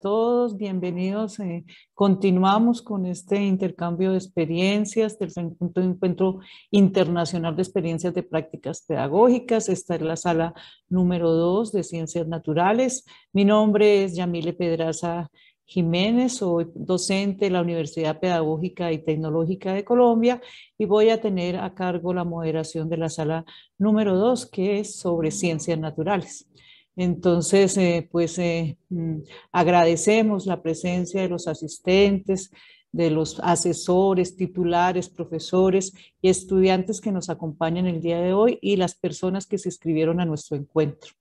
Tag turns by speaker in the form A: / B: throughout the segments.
A: todos, bienvenidos. Eh, continuamos con este intercambio de experiencias del Encuentro, Encuentro Internacional de Experiencias de Prácticas Pedagógicas. Esta es la sala número 2 de Ciencias Naturales. Mi nombre es Yamile Pedraza Jiménez, soy docente de la Universidad Pedagógica y Tecnológica de Colombia y voy a tener a cargo la moderación de la sala número 2, que es sobre ciencias naturales. Entonces, eh, pues eh, mm, agradecemos la presencia de los asistentes, de los asesores, titulares, profesores y estudiantes que nos acompañan el día de hoy y las personas que se inscribieron a nuestro encuentro.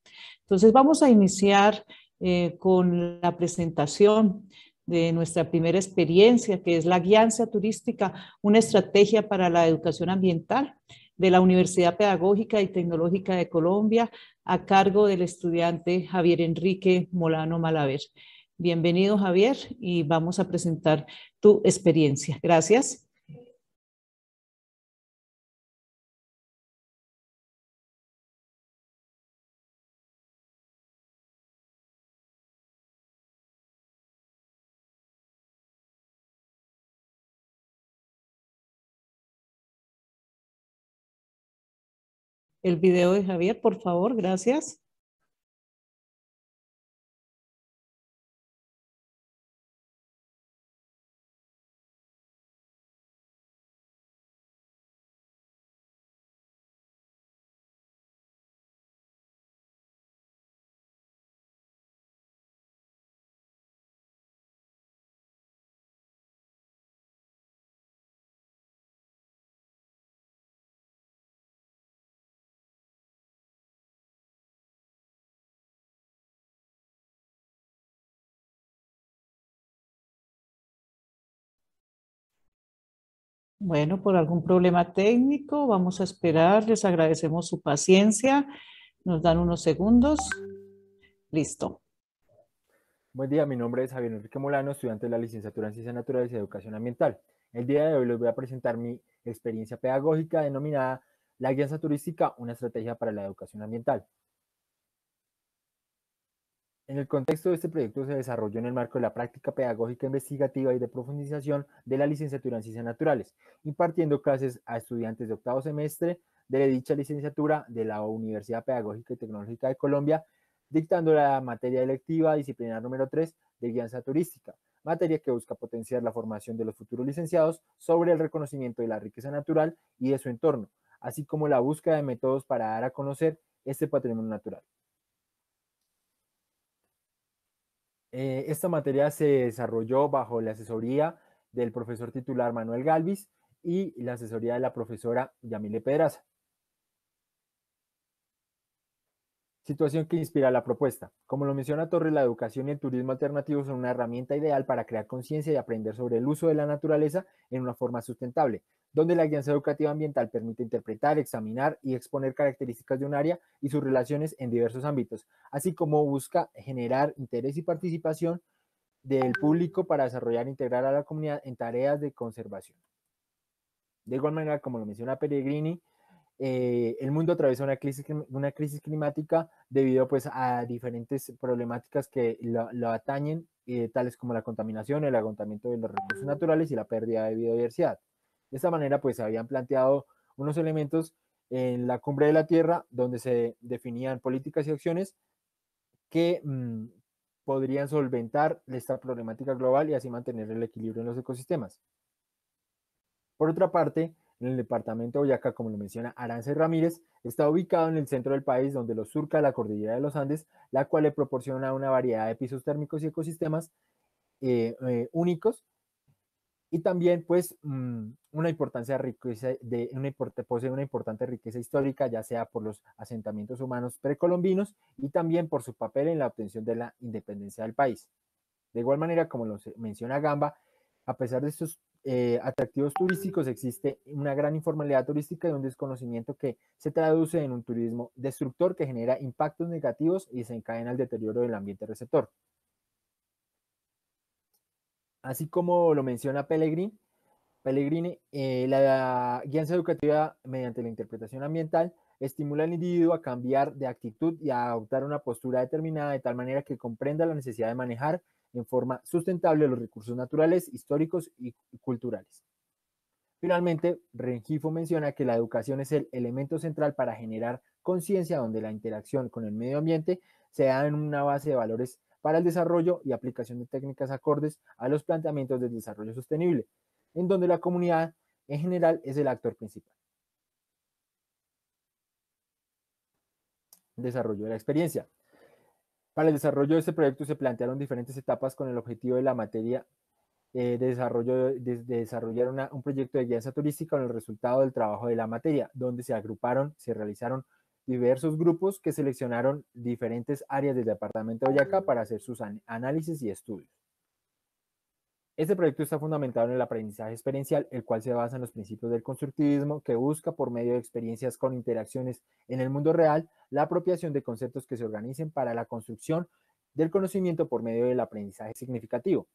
A: Entonces, vamos a iniciar eh, con la presentación de nuestra primera experiencia, que es la guianza turística, una estrategia para la educación ambiental de la Universidad Pedagógica y Tecnológica de Colombia a cargo del estudiante Javier Enrique Molano Malaver. Bienvenido Javier y vamos a presentar tu experiencia. Gracias. El video de Javier, por favor, gracias. Bueno, por algún problema técnico, vamos a esperar, les agradecemos su paciencia. Nos dan unos segundos. Listo.
B: Buen día, mi nombre es Javier Enrique Molano, estudiante de la licenciatura en Ciencias Naturales y Educación Ambiental. El día de hoy les voy a presentar mi experiencia pedagógica denominada La Guía Turística, una estrategia para la educación ambiental. En el contexto de este proyecto se desarrolló en el marco de la práctica pedagógica investigativa y de profundización de la licenciatura en Ciencias Naturales, impartiendo clases a estudiantes de octavo semestre de dicha licenciatura de la Universidad Pedagógica y Tecnológica de Colombia, dictando la materia electiva disciplinar número 3 de guianza turística, materia que busca potenciar la formación de los futuros licenciados sobre el reconocimiento de la riqueza natural y de su entorno, así como la búsqueda de métodos para dar a conocer este patrimonio natural. Eh, esta materia se desarrolló bajo la asesoría del profesor titular Manuel Galvis y la asesoría de la profesora Yamile Pedraza. Situación que inspira la propuesta. Como lo menciona Torres, la educación y el turismo alternativo son una herramienta ideal para crear conciencia y aprender sobre el uso de la naturaleza en una forma sustentable, donde la guía educativa ambiental permite interpretar, examinar y exponer características de un área y sus relaciones en diversos ámbitos, así como busca generar interés y participación del público para desarrollar e integrar a la comunidad en tareas de conservación. De igual manera, como lo menciona Peregrini, eh, el mundo atraviesa una crisis, una crisis climática debido pues, a diferentes problemáticas que lo, atañen, eh, tales como la contaminación, el agotamiento de los recursos naturales y la pérdida de biodiversidad. De esta manera, pues se habían planteado unos elementos en la cumbre de la Tierra donde se definían políticas y acciones que mm, podrían solventar esta problemática global y así mantener el equilibrio en los ecosistemas. Por otra parte, en el departamento de Boyacá, como lo menciona Arance Ramírez, está ubicado en el centro del país donde lo surca la cordillera de los Andes, la cual le proporciona una variedad de pisos térmicos y ecosistemas eh, eh, únicos y también pues mm, una importancia riqueza de una posee una importante riqueza histórica ya sea por los asentamientos humanos precolombinos y también por su papel en la obtención de la independencia del país. De igual manera, como lo menciona Gamba, a pesar de estos eh, atractivos turísticos existe una gran informalidad turística y un desconocimiento que se traduce en un turismo destructor que genera impactos negativos y desencadena el deterioro del ambiente receptor. Así como lo menciona Pellegrini, Pellegrini eh, la guianza educativa mediante la interpretación ambiental estimula al individuo a cambiar de actitud y a adoptar una postura determinada de tal manera que comprenda la necesidad de manejar en forma sustentable los recursos naturales, históricos y culturales. Finalmente, Rengifo menciona que la educación es el elemento central para generar conciencia donde la interacción con el medio ambiente se da en una base de valores para el desarrollo y aplicación de técnicas acordes a los planteamientos del desarrollo sostenible, en donde la comunidad en general es el actor principal. Desarrollo de la experiencia. Para el desarrollo de este proyecto se plantearon diferentes etapas con el objetivo de la materia eh, de, desarrollo, de, desarrollar un proyecto de guía turística con el resultado del trabajo de la materia, donde se agruparon, se realizaron diversos grupos que seleccionaron diferentes áreas del departamento de Boyacá para hacer sus análisis y estudios. Este proyecto está fundamentado en el aprendizaje experiencial, el cual se basa en los principios del constructivismo, que busca por medio de experiencias con interacciones en el mundo real, la apropiación de conceptos que se organicen para la construcción del conocimiento por medio del aprendizaje significativo.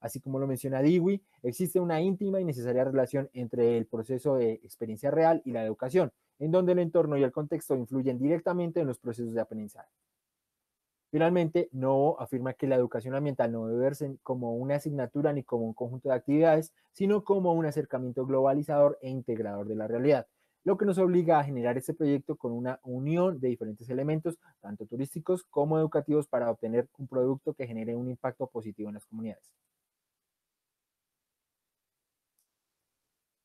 B: Así como lo menciona Dewey, existe una íntima y necesaria relación entre el proceso de experiencia real y la educación, en donde el entorno y el contexto influyen directamente en los procesos de aprendizaje. Finalmente, no afirma que la educación ambiental no debe verse como una asignatura ni como un conjunto de actividades, sino como un acercamiento globalizador e integrador de la realidad, lo que nos obliga a generar este proyecto con una unión de diferentes elementos, tanto turísticos como educativos, para obtener un producto que genere un impacto positivo en las comunidades.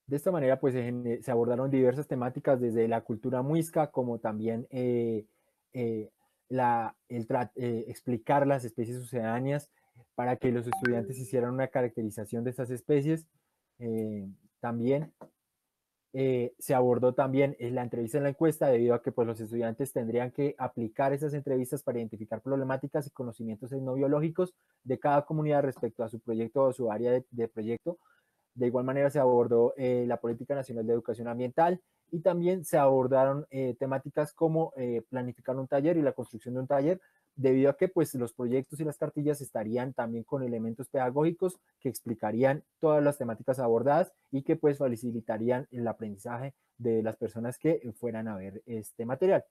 B: De esta manera, pues se, abordaron diversas temáticas desde la cultura muisca, como también eh, eh, la, eh, explicar las especies sucedáneas para que los estudiantes hicieran una caracterización de estas especies. también se abordó también la entrevista en la encuesta debido a que pues, los estudiantes tendrían que aplicar esas entrevistas para identificar problemáticas y conocimientos etnobiológicos de cada comunidad respecto a su proyecto o su área de proyecto de igual manera se abordó eh, la Política Nacional de Educación Ambiental y también se abordaron eh, temáticas como eh, planificar un taller y la construcción de un taller, debido a que pues, los proyectos y las cartillas estarían también con elementos pedagógicos que explicarían todas las temáticas abordadas y que pues facilitarían el aprendizaje de las personas que fueran a ver este material.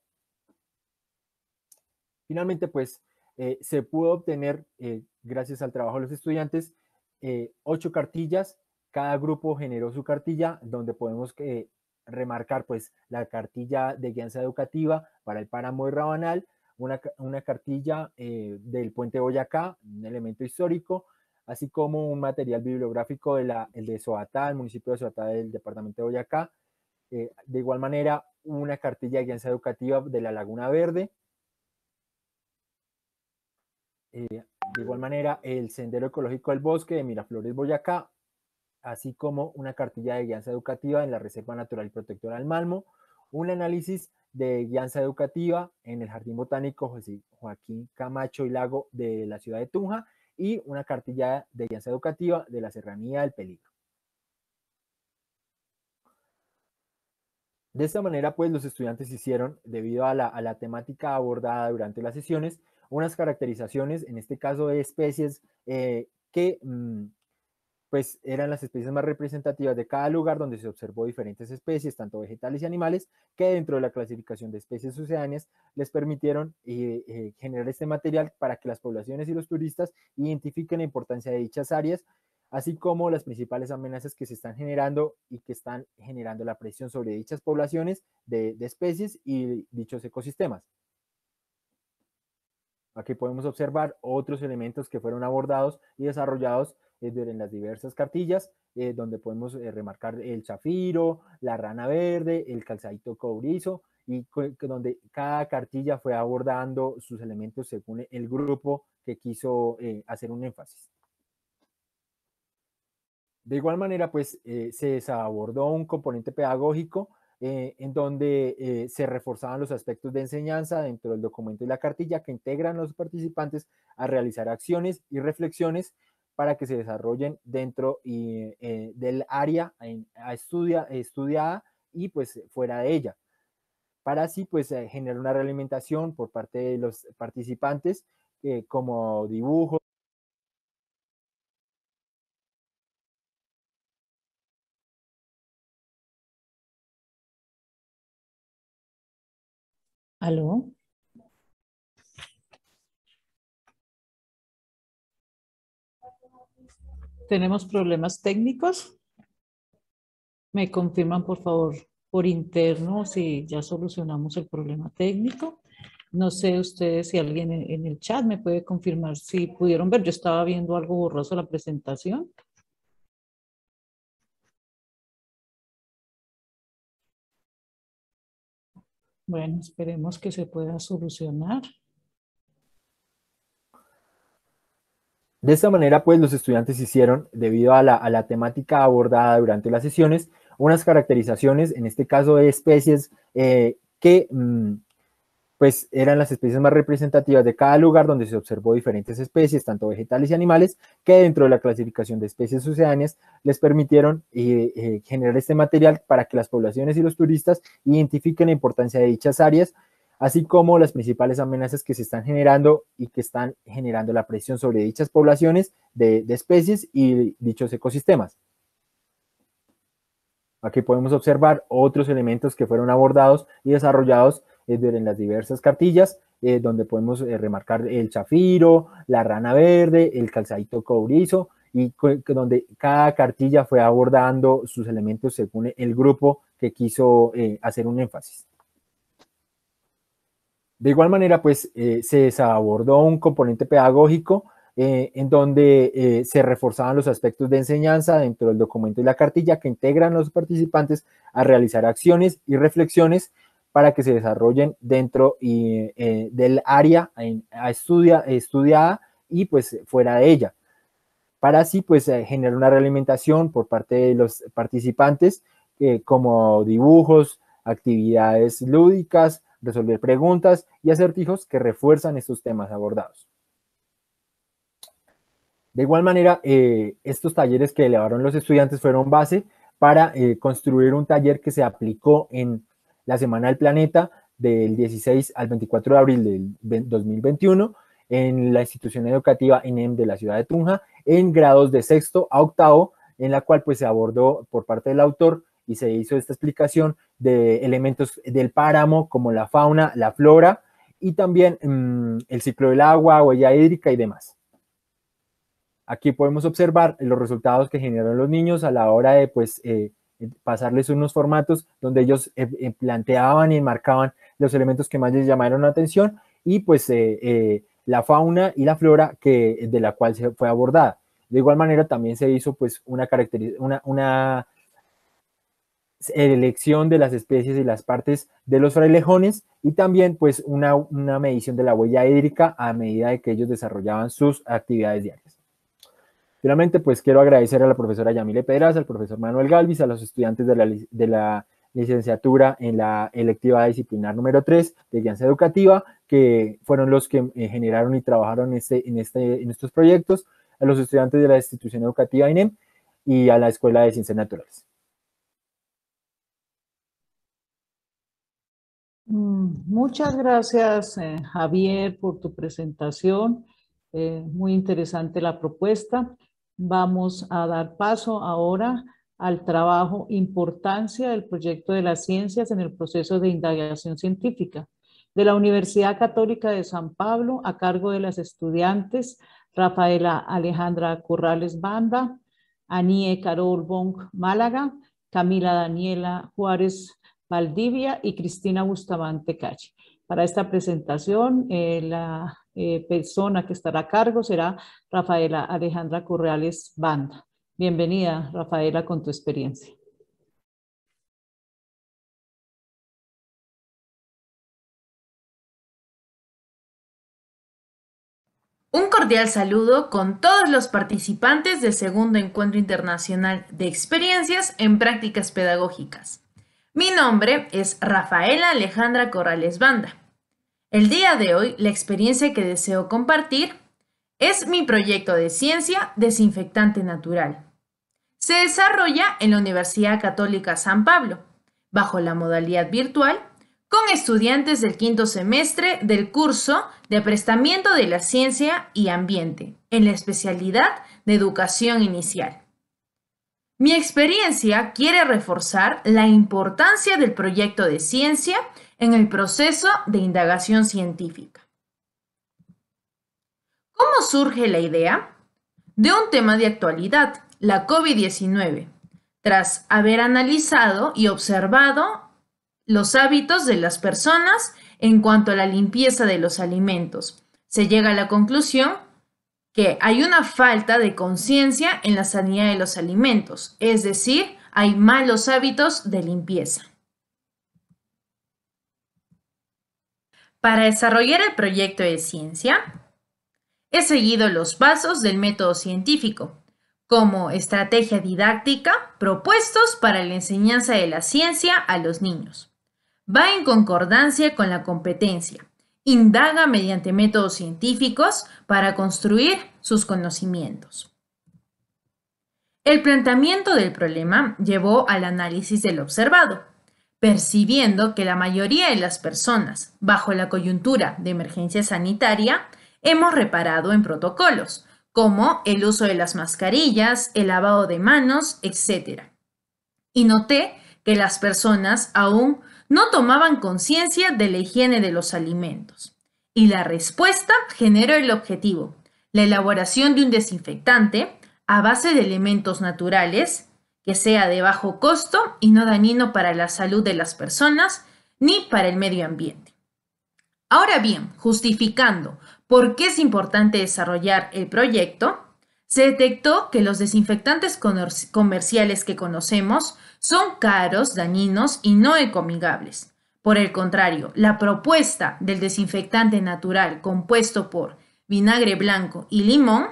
B: Finalmente, pues se pudo obtener, gracias al trabajo de los estudiantes, ocho cartillas cada grupo generó su cartilla donde podemos eh, remarcar pues la cartilla de guianza educativa para el páramo de Rabanal, una, cartilla eh, del puente Boyacá, un elemento histórico, así como un material bibliográfico de la, el de Soatá, el municipio de Soatá del departamento de Boyacá. Eh, de igual manera, una cartilla de guianza educativa de la Laguna Verde. de igual manera, el Sendero Ecológico del Bosque de Miraflores, Boyacá, así como una cartilla de guianza educativa en la Reserva Natural Protectora del Malmo, un análisis de guianza educativa en el Jardín Botánico José Joaquín Camacho y Lago de la ciudad de Tunja y una cartilla de guianza educativa de la Serranía del Peligro. De esta manera, pues los estudiantes hicieron, debido a la, temática abordada durante las sesiones, unas caracterizaciones, en este caso de especies eh, que mm, pues eran las especies más representativas de cada lugar donde se observó diferentes especies, tanto vegetales y animales, que dentro de la clasificación de especies oceáneas les permitieron eh, eh, generar este material para que las poblaciones y los turistas identifiquen la importancia de dichas áreas, así como las principales amenazas que se están generando y que están generando la presión sobre dichas poblaciones de, de especies y dichos ecosistemas. Aquí podemos observar otros elementos que fueron abordados y desarrollados en las diversas cartillas, eh, donde podemos eh, remarcar el zafiro, la rana verde, el calzadito cobrizo, y donde cada cartilla fue abordando sus elementos según el grupo que quiso eh, hacer un énfasis. De igual manera, pues se abordó un componente pedagógico en donde se reforzaban los aspectos de enseñanza dentro del documento y la cartilla que integran los participantes a realizar acciones y reflexiones para que se desarrollen dentro y, eh, del área a estudia, estudiada y pues fuera de ella. Para así pues eh, generar una realimentación por parte de los participantes eh, como dibujos,
A: ¿Aló? Tenemos problemas técnicos. Me confirman, por favor, por interno si ya solucionamos el problema técnico. No sé ustedes si alguien en el chat me puede confirmar si pudieron ver. Yo estaba viendo algo borroso la presentación. Bueno, esperemos que se pueda solucionar.
B: De esta manera, pues los estudiantes hicieron, debido a la, temática abordada durante las sesiones, unas caracterizaciones, en este caso de especies eh, que mm, pues eran las especies más representativas de cada lugar donde se observó diferentes especies, tanto vegetales y animales, que dentro de la clasificación de especies sucedáneas les permitieron eh, eh, generar este material para que las poblaciones y los turistas identifiquen la importancia de dichas áreas, así como las principales amenazas que se están generando y que están generando la presión sobre dichas poblaciones de, especies y dichos ecosistemas. Aquí podemos observar otros elementos que fueron abordados y desarrollados en las diversas cartillas, eh, donde podemos eh, remarcar el chafiro, la rana verde, el calzadito cobrizo, y donde cada cartilla fue abordando sus elementos según el grupo que quiso eh, hacer un énfasis. De igual manera, pues se abordó un componente pedagógico en donde se reforzaban los aspectos de enseñanza dentro del documento y la cartilla que integran a los participantes a realizar acciones y reflexiones para que se desarrollen dentro eh, del área estudiada y pues fuera de ella. Para así pues eh, generar una realimentación por parte de los participantes eh, como dibujos, actividades lúdicas, resolver preguntas y acertijos que refuerzan estos temas abordados. De igual manera, estos talleres que elevaron los estudiantes fueron base para construir un taller que se aplicó en la Semana del Planeta del 16 al 24 de abril del 2021 en la institución educativa INEM de la ciudad de Tunja en grados de sexto a octavo, en la cual pues se abordó por parte del autor y se hizo esta explicación de elementos del páramo como la fauna, la flora y también mm, el ciclo del agua, huella hídrica y demás. Aquí podemos observar los resultados que generaron los niños a la hora de pues eh, pasarles unos formatos donde ellos eh, eh, planteaban y marcaban los elementos que más les llamaron la atención y pues la fauna y la flora que, de la cual se fue abordada. De igual manera también se hizo pues una, una, una elección de las especies y las partes de los frailejones y también pues una, una medición de la huella hídrica a medida de que ellos desarrollaban sus actividades diarias. Finalmente, pues quiero agradecer a la profesora Yamile Pedraza, al profesor Manuel Galvis, a los estudiantes de la, licenciatura en la electiva disciplinar número 3 de guianza educativa, que fueron los que eh, generaron y trabajaron este, en, este, en estos proyectos, a los estudiantes de la institución educativa INEM y a la Escuela de Ciencias Naturales.
A: Muchas gracias, eh, Javier, por tu presentación. Eh, muy interesante la propuesta. Vamos a dar paso ahora al trabajo Importancia del proyecto de las ciencias en el proceso de indagación científica de la Universidad Católica de San Pablo a cargo de las estudiantes Rafaela Alejandra Corrales Banda, Anie Carol Bonk Málaga, Camila Daniela Juárez Valdivia y Cristina Bustamante Cachi. Para esta presentación, eh, la eh, persona que estará a cargo será Rafaela Alejandra Correales Banda. Bienvenida, Rafaela, con tu experiencia.
C: Un cordial saludo con todos los participantes del segundo encuentro internacional de experiencias en prácticas pedagógicas. Mi nombre es Rafaela Alejandra Corrales Banda. El día de hoy, la experiencia que deseo compartir es mi proyecto de ciencia desinfectante natural. Se desarrolla en la Universidad Católica San Pablo, bajo la modalidad virtual, con estudiantes del quinto semestre del curso de aprestamiento de la ciencia y ambiente, en la especialidad de educación inicial. Mi experiencia quiere reforzar la importancia del proyecto de ciencia en el proceso de indagación científica. ¿Cómo surge la idea? de un tema de actualidad, la COVID-19, tras haber analizado y observado los hábitos de las personas en cuanto a la limpieza de los alimentos. Se llega a la conclusión que hay una falta de conciencia en la sanidad de los alimentos, es decir, hay malos hábitos de limpieza. Para desarrollar el proyecto de ciencia, he seguido los pasos del método científico como estrategia didáctica propuestos para la enseñanza de la ciencia a los niños. Va en concordancia con la competencia. Indaga mediante métodos científicos para construir sus conocimientos. El planteamiento del problema llevó al análisis del observado, percibiendo que la mayoría de las personas, bajo la coyuntura de emergencia sanitaria, hemos reparado en protocolos, como el uso de las mascarillas, el lavado de manos, etc. Y noté que las personas aún no tomaban conciencia de la higiene de los alimentos. Y la respuesta generó el objetivo, la elaboración de un desinfectante a base de elementos naturales que sea de bajo costo y no dañino para la salud de las personas ni para el medio ambiente. Ahora bien, justificando por qué es importante desarrollar el proyecto, se detectó que los desinfectantes comerciales que conocemos son caros, dañinos y no ecoamigables. Por el contrario, la propuesta del desinfectante natural compuesto por vinagre blanco y limón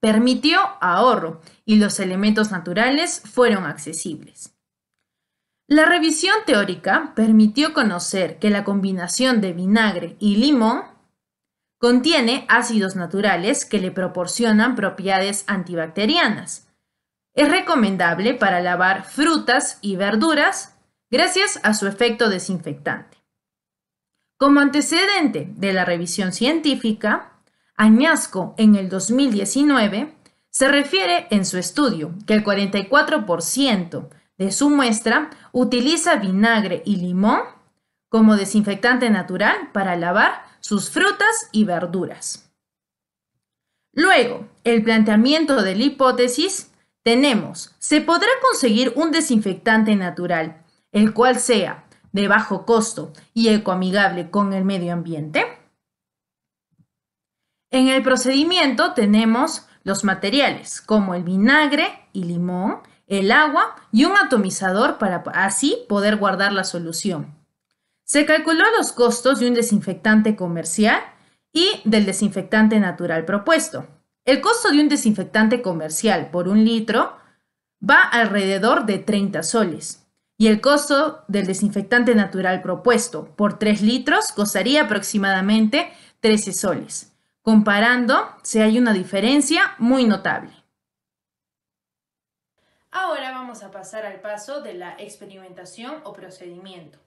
C: permitió ahorro y los elementos naturales fueron accesibles. La revisión teórica permitió conocer que la combinación de vinagre y limón contiene ácidos naturales que le proporcionan propiedades antibacterianas. Es recomendable para lavar frutas y verduras gracias a su efecto desinfectante. Como antecedente de la revisión científica, Añasco en el 2019 se refiere en su estudio que el 44% de su muestra utiliza vinagre y limón como desinfectante natural para lavar sus frutas y verduras. Luego, el planteamiento de la hipótesis, tenemos, ¿se podrá conseguir un desinfectante natural, el cual sea de bajo costo y ecoamigable con el medio ambiente? En el procedimiento tenemos los materiales como el vinagre y limón, el agua y un atomizador para así poder guardar la solución. Se calculó los costos de un desinfectante comercial y del desinfectante natural propuesto. El costo de un desinfectante comercial por un litro va alrededor de 30 soles y el costo del desinfectante natural propuesto por 3 litros costaría aproximadamente 13 soles. Comparando, se hay una diferencia muy notable. Ahora vamos a pasar al paso de la experimentación o procedimiento.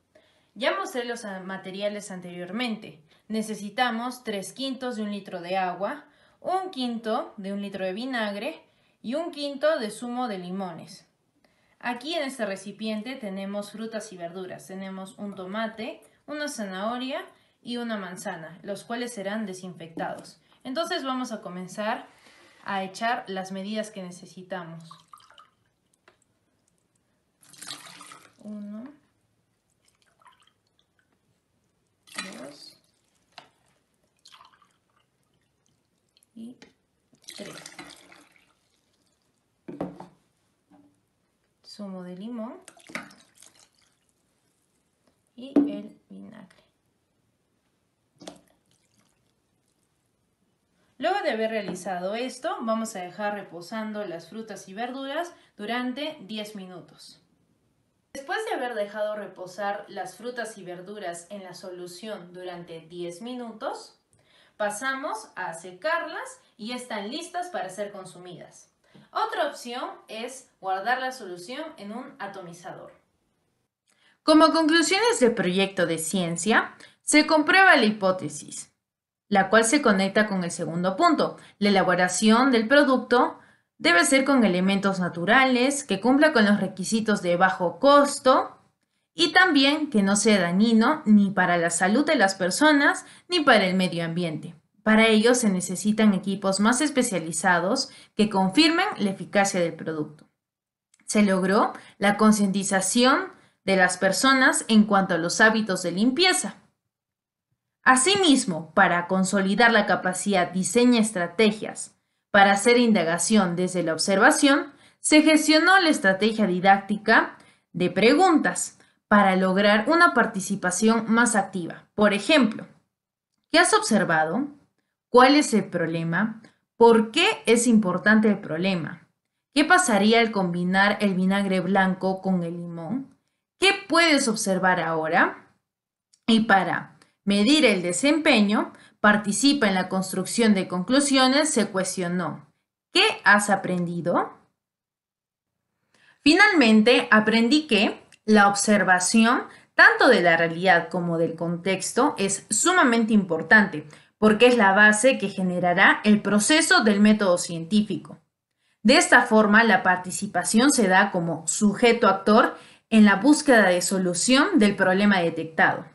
C: Ya mostré los materiales anteriormente. Necesitamos 3 quintos de un litro de agua, un quinto de un litro de vinagre y un quinto de zumo de limones. Aquí en este recipiente tenemos frutas y verduras. Tenemos un tomate, una zanahoria y una manzana, los cuales serán desinfectados. Entonces vamos a comenzar a echar las medidas que necesitamos. Uno, dos y tres. Zumo de limón y el vinagre. Luego de haber realizado esto, vamos a dejar reposando las frutas y verduras durante 10 minutos. Después de haber dejado reposar las frutas y verduras en la solución durante 10 minutos, pasamos a secarlas y están listas para ser consumidas. Otra opción es guardar la solución en un atomizador. Como conclusiones del proyecto de ciencia, se comprueba la hipótesis la cual se conecta con el segundo punto. La elaboración del producto debe ser con elementos naturales, que cumpla con los requisitos de bajo costo y también que no sea dañino ni para la salud de las personas ni para el medio ambiente. Para ello se necesitan equipos más especializados que confirmen la eficacia del producto. Se logró la concientización de las personas en cuanto a los hábitos de limpieza. Asimismo, para consolidar la capacidad diseña estrategias para hacer indagación desde la observación, se gestionó la estrategia didáctica de preguntas para lograr una participación más activa. Por ejemplo, ¿qué has observado? ¿Cuál es el problema? ¿Por qué es importante el problema? ¿Qué pasaría al combinar el vinagre blanco con el limón? ¿Qué puedes observar ahora? Y para medir el desempeño, participa en la construcción de conclusiones, se cuestionó. ¿Qué has aprendido? Finalmente, aprendí que la observación, tanto de la realidad como del contexto, es sumamente importante porque es la base que generará el proceso del método científico. De esta forma, la participación se da como sujeto-actor en la búsqueda de solución del problema detectado.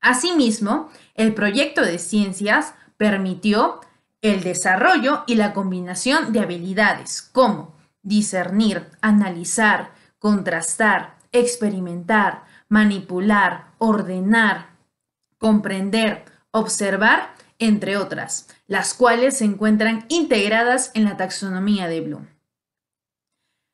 C: Asimismo, el proyecto de ciencias permitió el desarrollo y la combinación de habilidades como discernir, analizar, contrastar, experimentar, manipular, ordenar, comprender, observar, entre otras, las cuales se encuentran integradas en la taxonomía de Bloom.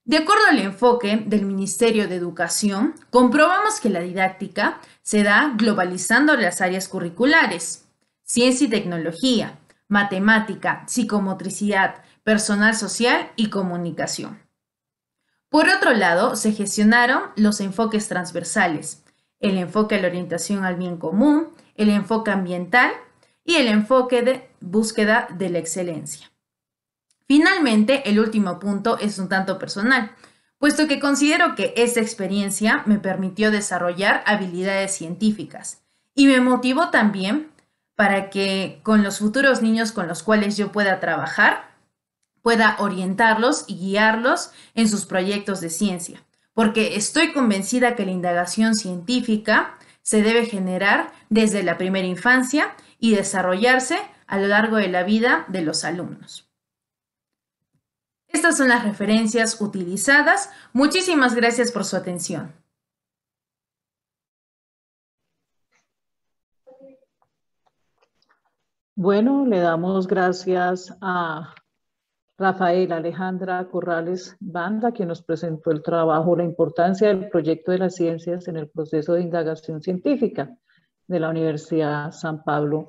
C: De acuerdo al enfoque del Ministerio de Educación, comprobamos que la didáctica se da globalizando las áreas curriculares, ciencia y tecnología, matemática, psicomotricidad, personal social y comunicación. Por otro lado, se gestionaron los enfoques transversales, el enfoque a la orientación al bien común, el enfoque ambiental y el enfoque de búsqueda de la excelencia. Finalmente, el último punto es un tanto personal, puesto que considero que esta experiencia me permitió desarrollar habilidades científicas y me motivó también para que con los futuros niños con los cuales yo pueda trabajar, pueda orientarlos y guiarlos en sus proyectos de ciencia, porque estoy convencida que la indagación científica se debe generar desde la primera infancia y desarrollarse a lo largo de la vida de los alumnos. Estas son las referencias utilizadas. Muchísimas gracias por su atención.
A: Bueno, le damos gracias a Rafael Alejandra Corrales Banda, quien nos presentó el trabajo La importancia del proyecto de las ciencias en el proceso de indagación científica de la Universidad San Pablo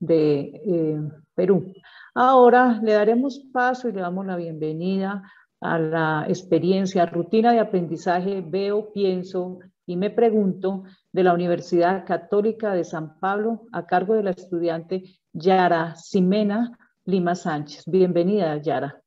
A: de eh, Perú. Ahora le daremos paso y le damos la bienvenida a la experiencia, rutina de aprendizaje Veo, Pienso y Me Pregunto de la Universidad Católica de San Pablo a cargo de la estudiante Yara Simena Lima Sánchez. Bienvenida, Yara.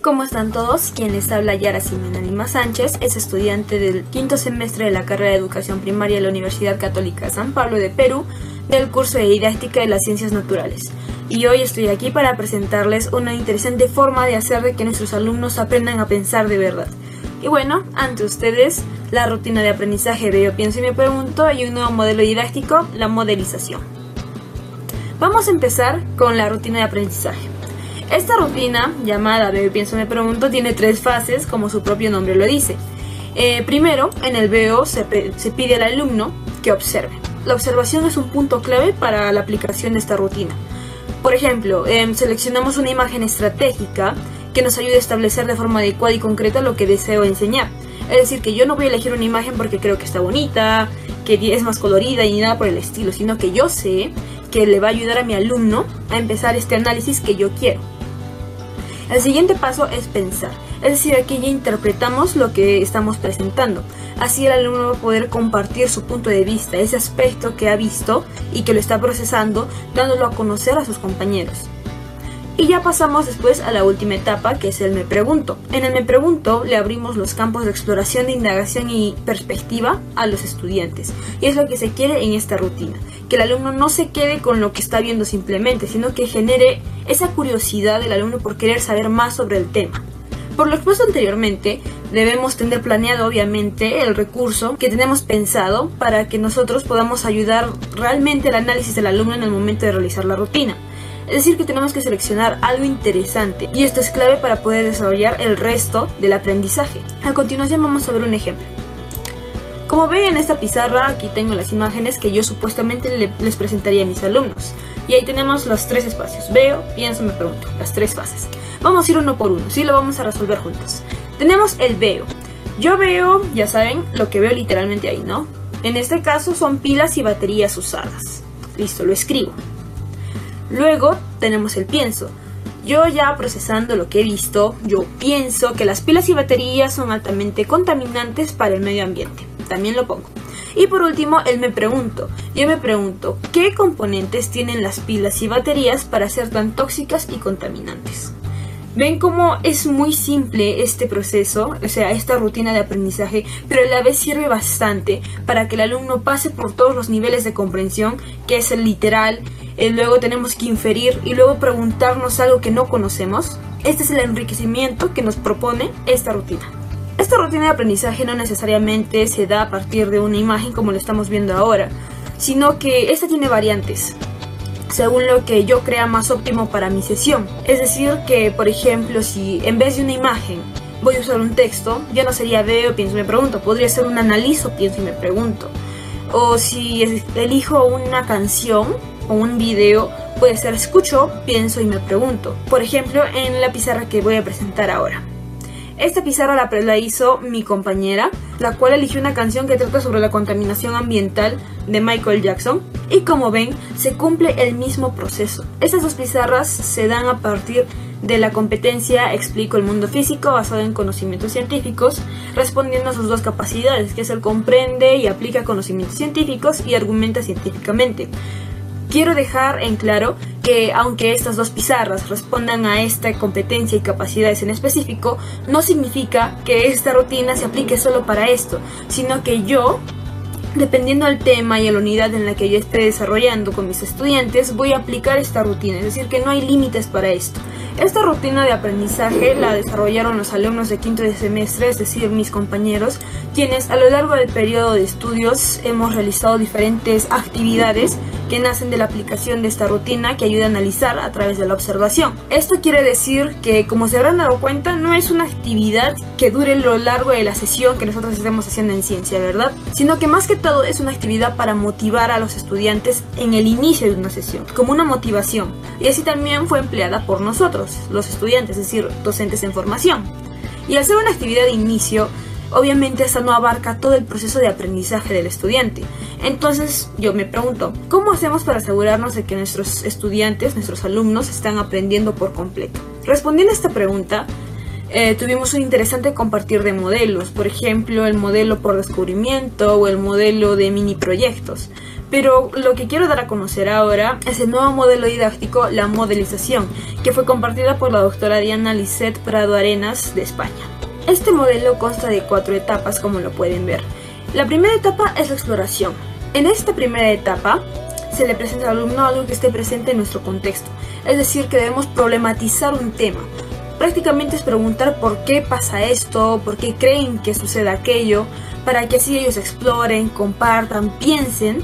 D: ¿Cómo están todos? Quien les habla Yara Simena Lima Sánchez es estudiante del quinto semestre de la carrera de Educación Primaria de la Universidad Católica San Pablo de Perú del curso de Didáctica de las Ciencias Naturales. Y hoy estoy aquí para presentarles una interesante forma de hacer que nuestros alumnos aprendan a pensar de verdad. Y bueno, ante ustedes, la rutina de aprendizaje de Yo Pienso y Me Pregunto y un nuevo modelo didáctico, la modelización. Vamos a empezar con la rutina de aprendizaje. Esta rutina, llamada Veo, Pienso, Me Pregunto, tiene tres fases, como su propio nombre lo dice. Eh, primero, en el Veo se, pide al alumno que observe. La observación es un punto clave para la aplicación de esta rutina. Por ejemplo, em, seleccionamos una imagen estratégica que nos ayude a establecer de forma adecuada y concreta lo que deseo enseñar. Es decir, que yo no voy a elegir una imagen porque creo que está bonita, que es más colorida y nada por el estilo, sino que yo sé que le va a ayudar a mi alumno a empezar este análisis que yo quiero. El siguiente paso es pensar, es decir, aquí ya interpretamos lo que estamos presentando. Así el alumno va a poder compartir su punto de vista, ese aspecto que ha visto y que lo está procesando, dándolo a conocer a sus compañeros. Y ya pasamos después a la última etapa, que es el me pregunto. En el me pregunto le abrimos los campos de exploración, de indagación y perspectiva a los estudiantes. Y es lo que se quiere en esta rutina, que el alumno no se quede con lo que está viendo simplemente, sino que genere esa curiosidad del alumno por querer saber más sobre el tema. Por lo expuesto anteriormente, debemos tener planeado obviamente el recurso que tenemos pensado para que nosotros podamos ayudar realmente al análisis del alumno en el momento de realizar la rutina. Es decir, que tenemos que seleccionar algo interesante y esto es clave para poder desarrollar el resto del aprendizaje. A continuación vamos a ver un ejemplo. Como ven en esta pizarra, aquí tengo las imágenes que yo supuestamente les presentaría a mis alumnos. Y ahí tenemos los tres espacios. Veo, pienso, me pregunto. Las tres fases. Vamos a ir uno por uno, sí lo vamos a resolver juntos. Tenemos el veo. Yo veo, ya saben, lo que veo literalmente ahí, ¿no? En este caso son pilas y baterías usadas. Listo, lo escribo. Luego tenemos el pienso. Yo ya procesando lo que he visto, yo pienso que las pilas y baterías son altamente contaminantes para el medio ambiente. También lo pongo. Y por último, él me pregunto, yo me pregunto, ¿qué componentes tienen las pilas y baterías para ser tan tóxicas y contaminantes? Ven cómo es muy simple este proceso, o sea, esta rutina de aprendizaje, pero a la vez sirve bastante para que el alumno pase por todos los niveles de comprensión, que es el literal, eh, luego tenemos que inferir y luego preguntarnos algo que no conocemos. Este es el enriquecimiento que nos propone esta rutina. Esta rutina de aprendizaje no necesariamente se da a partir de una imagen como lo estamos viendo ahora, sino que esta tiene variantes según lo que yo crea más óptimo para mi sesión. Es decir, que por ejemplo, si en vez de una imagen voy a usar un texto, ya no sería veo, pienso y me pregunto, podría ser un analizo, pienso y me pregunto. O si elijo una canción o un video, puede ser escucho, pienso y me pregunto. Por ejemplo, en la pizarra que voy a presentar ahora. Esta pizarra la, hizo mi compañera, la cual eligió una canción que trata sobre la contaminación ambiental de Michael Jackson. Y como ven, se cumple el mismo proceso. Estas dos pizarras se dan a partir de la competencia Explico el mundo físico basado en conocimientos científicos, respondiendo a sus dos capacidades, que es el comprende y aplica conocimientos científicos y argumenta científicamente. Quiero dejar en claro que aunque estas dos pizarras respondan a esta competencia y capacidades en específico, no significa que esta rutina se aplique solo para esto, sino que yo Dependiendo del tema y a la unidad en la que yo esté desarrollando con mis estudiantes, voy a aplicar esta rutina, es decir, que no hay límites para esto. Esta rutina de aprendizaje la desarrollaron los alumnos de quinto de semestre, es decir, mis compañeros, quienes a lo largo del periodo de estudios hemos realizado diferentes actividades que nacen de la aplicación de esta rutina que ayuda a analizar a través de la observación. Esto quiere decir que, como se habrán dado cuenta, no es una actividad que dure lo largo de la sesión que nosotros estemos haciendo en ciencia, ¿verdad? Sino que más que todo es una actividad para motivar a los estudiantes en el inicio de una sesión, como una motivación. Y así también fue empleada por nosotros los estudiantes, es decir, docentes en formación. Y al ser una actividad de inicio, obviamente esta no abarca todo el proceso de aprendizaje del estudiante. Entonces yo me pregunto, ¿cómo hacemos para asegurarnos de que nuestros estudiantes, nuestros alumnos, están aprendiendo por completo? Respondiendo a esta pregunta, eh, tuvimos un interesante compartir de modelos, por ejemplo, el modelo por descubrimiento o el modelo de mini proyectos. Pero lo que quiero dar a conocer ahora es el nuevo modelo didáctico, la modelización, que fue compartida por la doctora Diana Lisset Prado Arenas de España. Este modelo consta de cuatro etapas, como lo pueden ver. La primera etapa es la exploración. En esta primera etapa se le presenta al alumno algo que esté presente en nuestro contexto, es decir, que debemos problematizar un tema. Prácticamente es preguntar por qué pasa esto, por qué creen que sucede aquello, para que así ellos exploren, compartan, piensen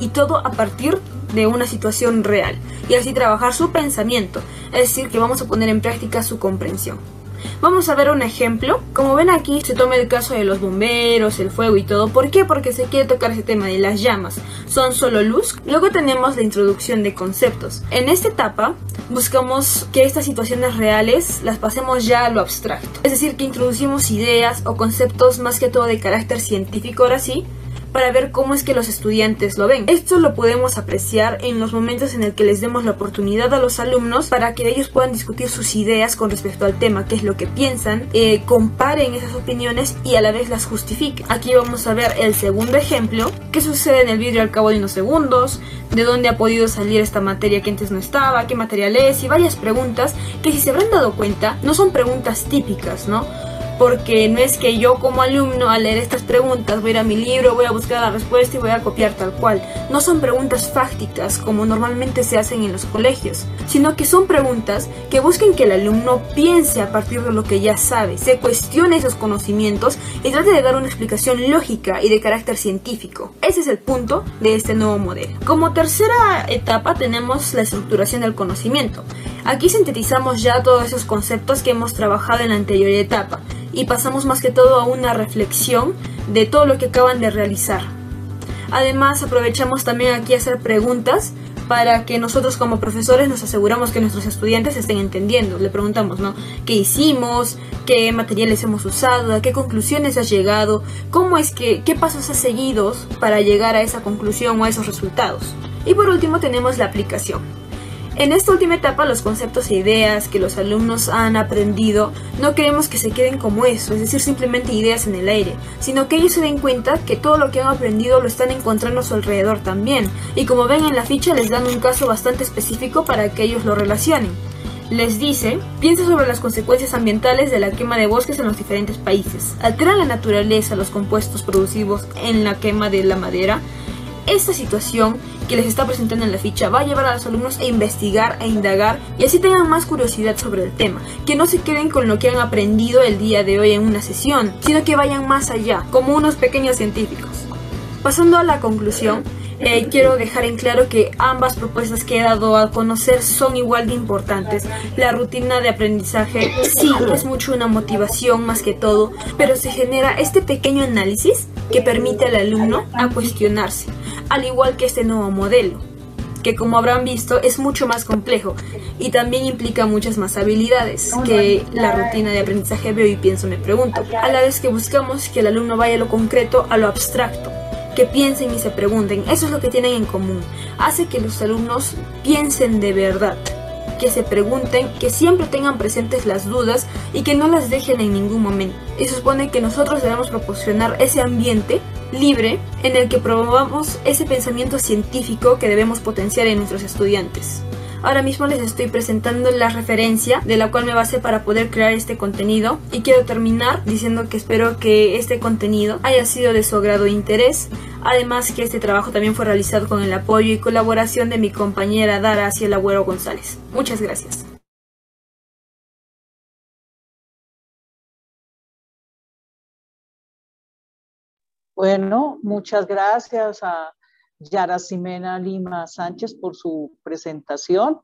D: y todo a partir de una situación real y así trabajar su pensamiento, es decir, que vamos a poner en práctica su comprensión. Vamos a ver un ejemplo. Como ven aquí se toma el caso de los bomberos, el fuego y todo. ¿Por qué? Porque se quiere tocar ese tema de las llamas. ¿Son solo luz? Luego tenemos la introducción de conceptos. En esta etapa buscamos que estas situaciones reales las pasemos ya a lo abstracto. Es decir, que introducimos ideas o conceptos más que todo de carácter científico ahora sí, para ver cómo es que los estudiantes lo ven. Esto lo podemos apreciar en los momentos en el que les demos la oportunidad a los alumnos para que ellos puedan discutir sus ideas con respecto al tema, qué es lo que piensan, eh, comparen esas opiniones y a la vez las justifiquen. Aquí vamos a ver el segundo ejemplo, qué sucede en el vídeo al cabo de unos segundos, de dónde ha podido salir esta materia que antes no estaba, qué material es y varias preguntas que si se habrán dado cuenta no son preguntas típicas, ¿no? Porque no es que yo como alumno al leer estas preguntas voy a ir a mi libro, voy a buscar la respuesta y voy a copiar tal cual. No son preguntas fácticas como normalmente se hacen en los colegios, sino que son preguntas que busquen que el alumno piense a partir de lo que ya sabe, se cuestione esos conocimientos y trate de dar una explicación lógica y de carácter científico. Ese es el punto de este nuevo modelo. Como tercera etapa tenemos la estructuración del conocimiento. Aquí sintetizamos ya todos esos conceptos que hemos trabajado en la anterior etapa y pasamos más que todo a una reflexión de todo lo que acaban de realizar. Además, aprovechamos también aquí a hacer preguntas para que nosotros como profesores nos aseguramos que nuestros estudiantes estén entendiendo. Le preguntamos, ¿no? ¿Qué hicimos? ¿Qué materiales hemos usado? ¿A qué conclusiones has llegado? ¿Cómo es que, qué pasos has seguido para llegar a esa conclusión o a esos resultados? Y por último tenemos la aplicación. En esta última etapa, los conceptos e ideas que los alumnos han aprendido no queremos que se queden como eso, es decir, simplemente ideas en el aire, sino que ellos se den cuenta que todo lo que han aprendido lo están encontrando a su alrededor también, y como ven en la ficha les dan un caso bastante específico para que ellos lo relacionen. Les dice, piensa sobre las consecuencias ambientales de la quema de bosques en los diferentes países. ¿Altera la naturaleza los compuestos producidos en la quema de la madera? Esta situación que les está presentando en la ficha va a llevar a los alumnos a investigar, a indagar y así tengan más curiosidad sobre el tema. Que no se queden con lo que han aprendido el día de hoy en una sesión, sino que vayan más allá, como unos pequeños científicos. Pasando a la conclusión, eh, quiero dejar en claro que ambas propuestas que he dado a conocer son igual de importantes. La rutina de aprendizaje sí es mucho una motivación más que todo, pero se genera este pequeño análisis que permite al alumno a cuestionarse, al igual que este nuevo modelo que como habrán visto es mucho más complejo y también implica muchas más habilidades que la rutina de aprendizaje veo y pienso me pregunto, a la vez que buscamos que el alumno vaya a lo concreto a lo abstracto que piensen y se pregunten. Eso es lo que tienen en común. Hace que los alumnos piensen de verdad, que se pregunten, que siempre tengan presentes las dudas y que no las dejen en ningún momento. Y supone que nosotros debemos proporcionar ese ambiente libre en el que promovamos ese pensamiento científico que debemos potenciar en nuestros estudiantes. Ahora mismo les estoy presentando la referencia de la cual me basé para poder crear este contenido y quiero terminar diciendo que espero que este contenido haya sido de su agrado e interés. Además que este trabajo también fue realizado con el apoyo y colaboración de mi compañera Dara Ciel Agüero González. Muchas gracias.
A: Bueno, muchas gracias a Yara Ximena Lima Sánchez por su presentación.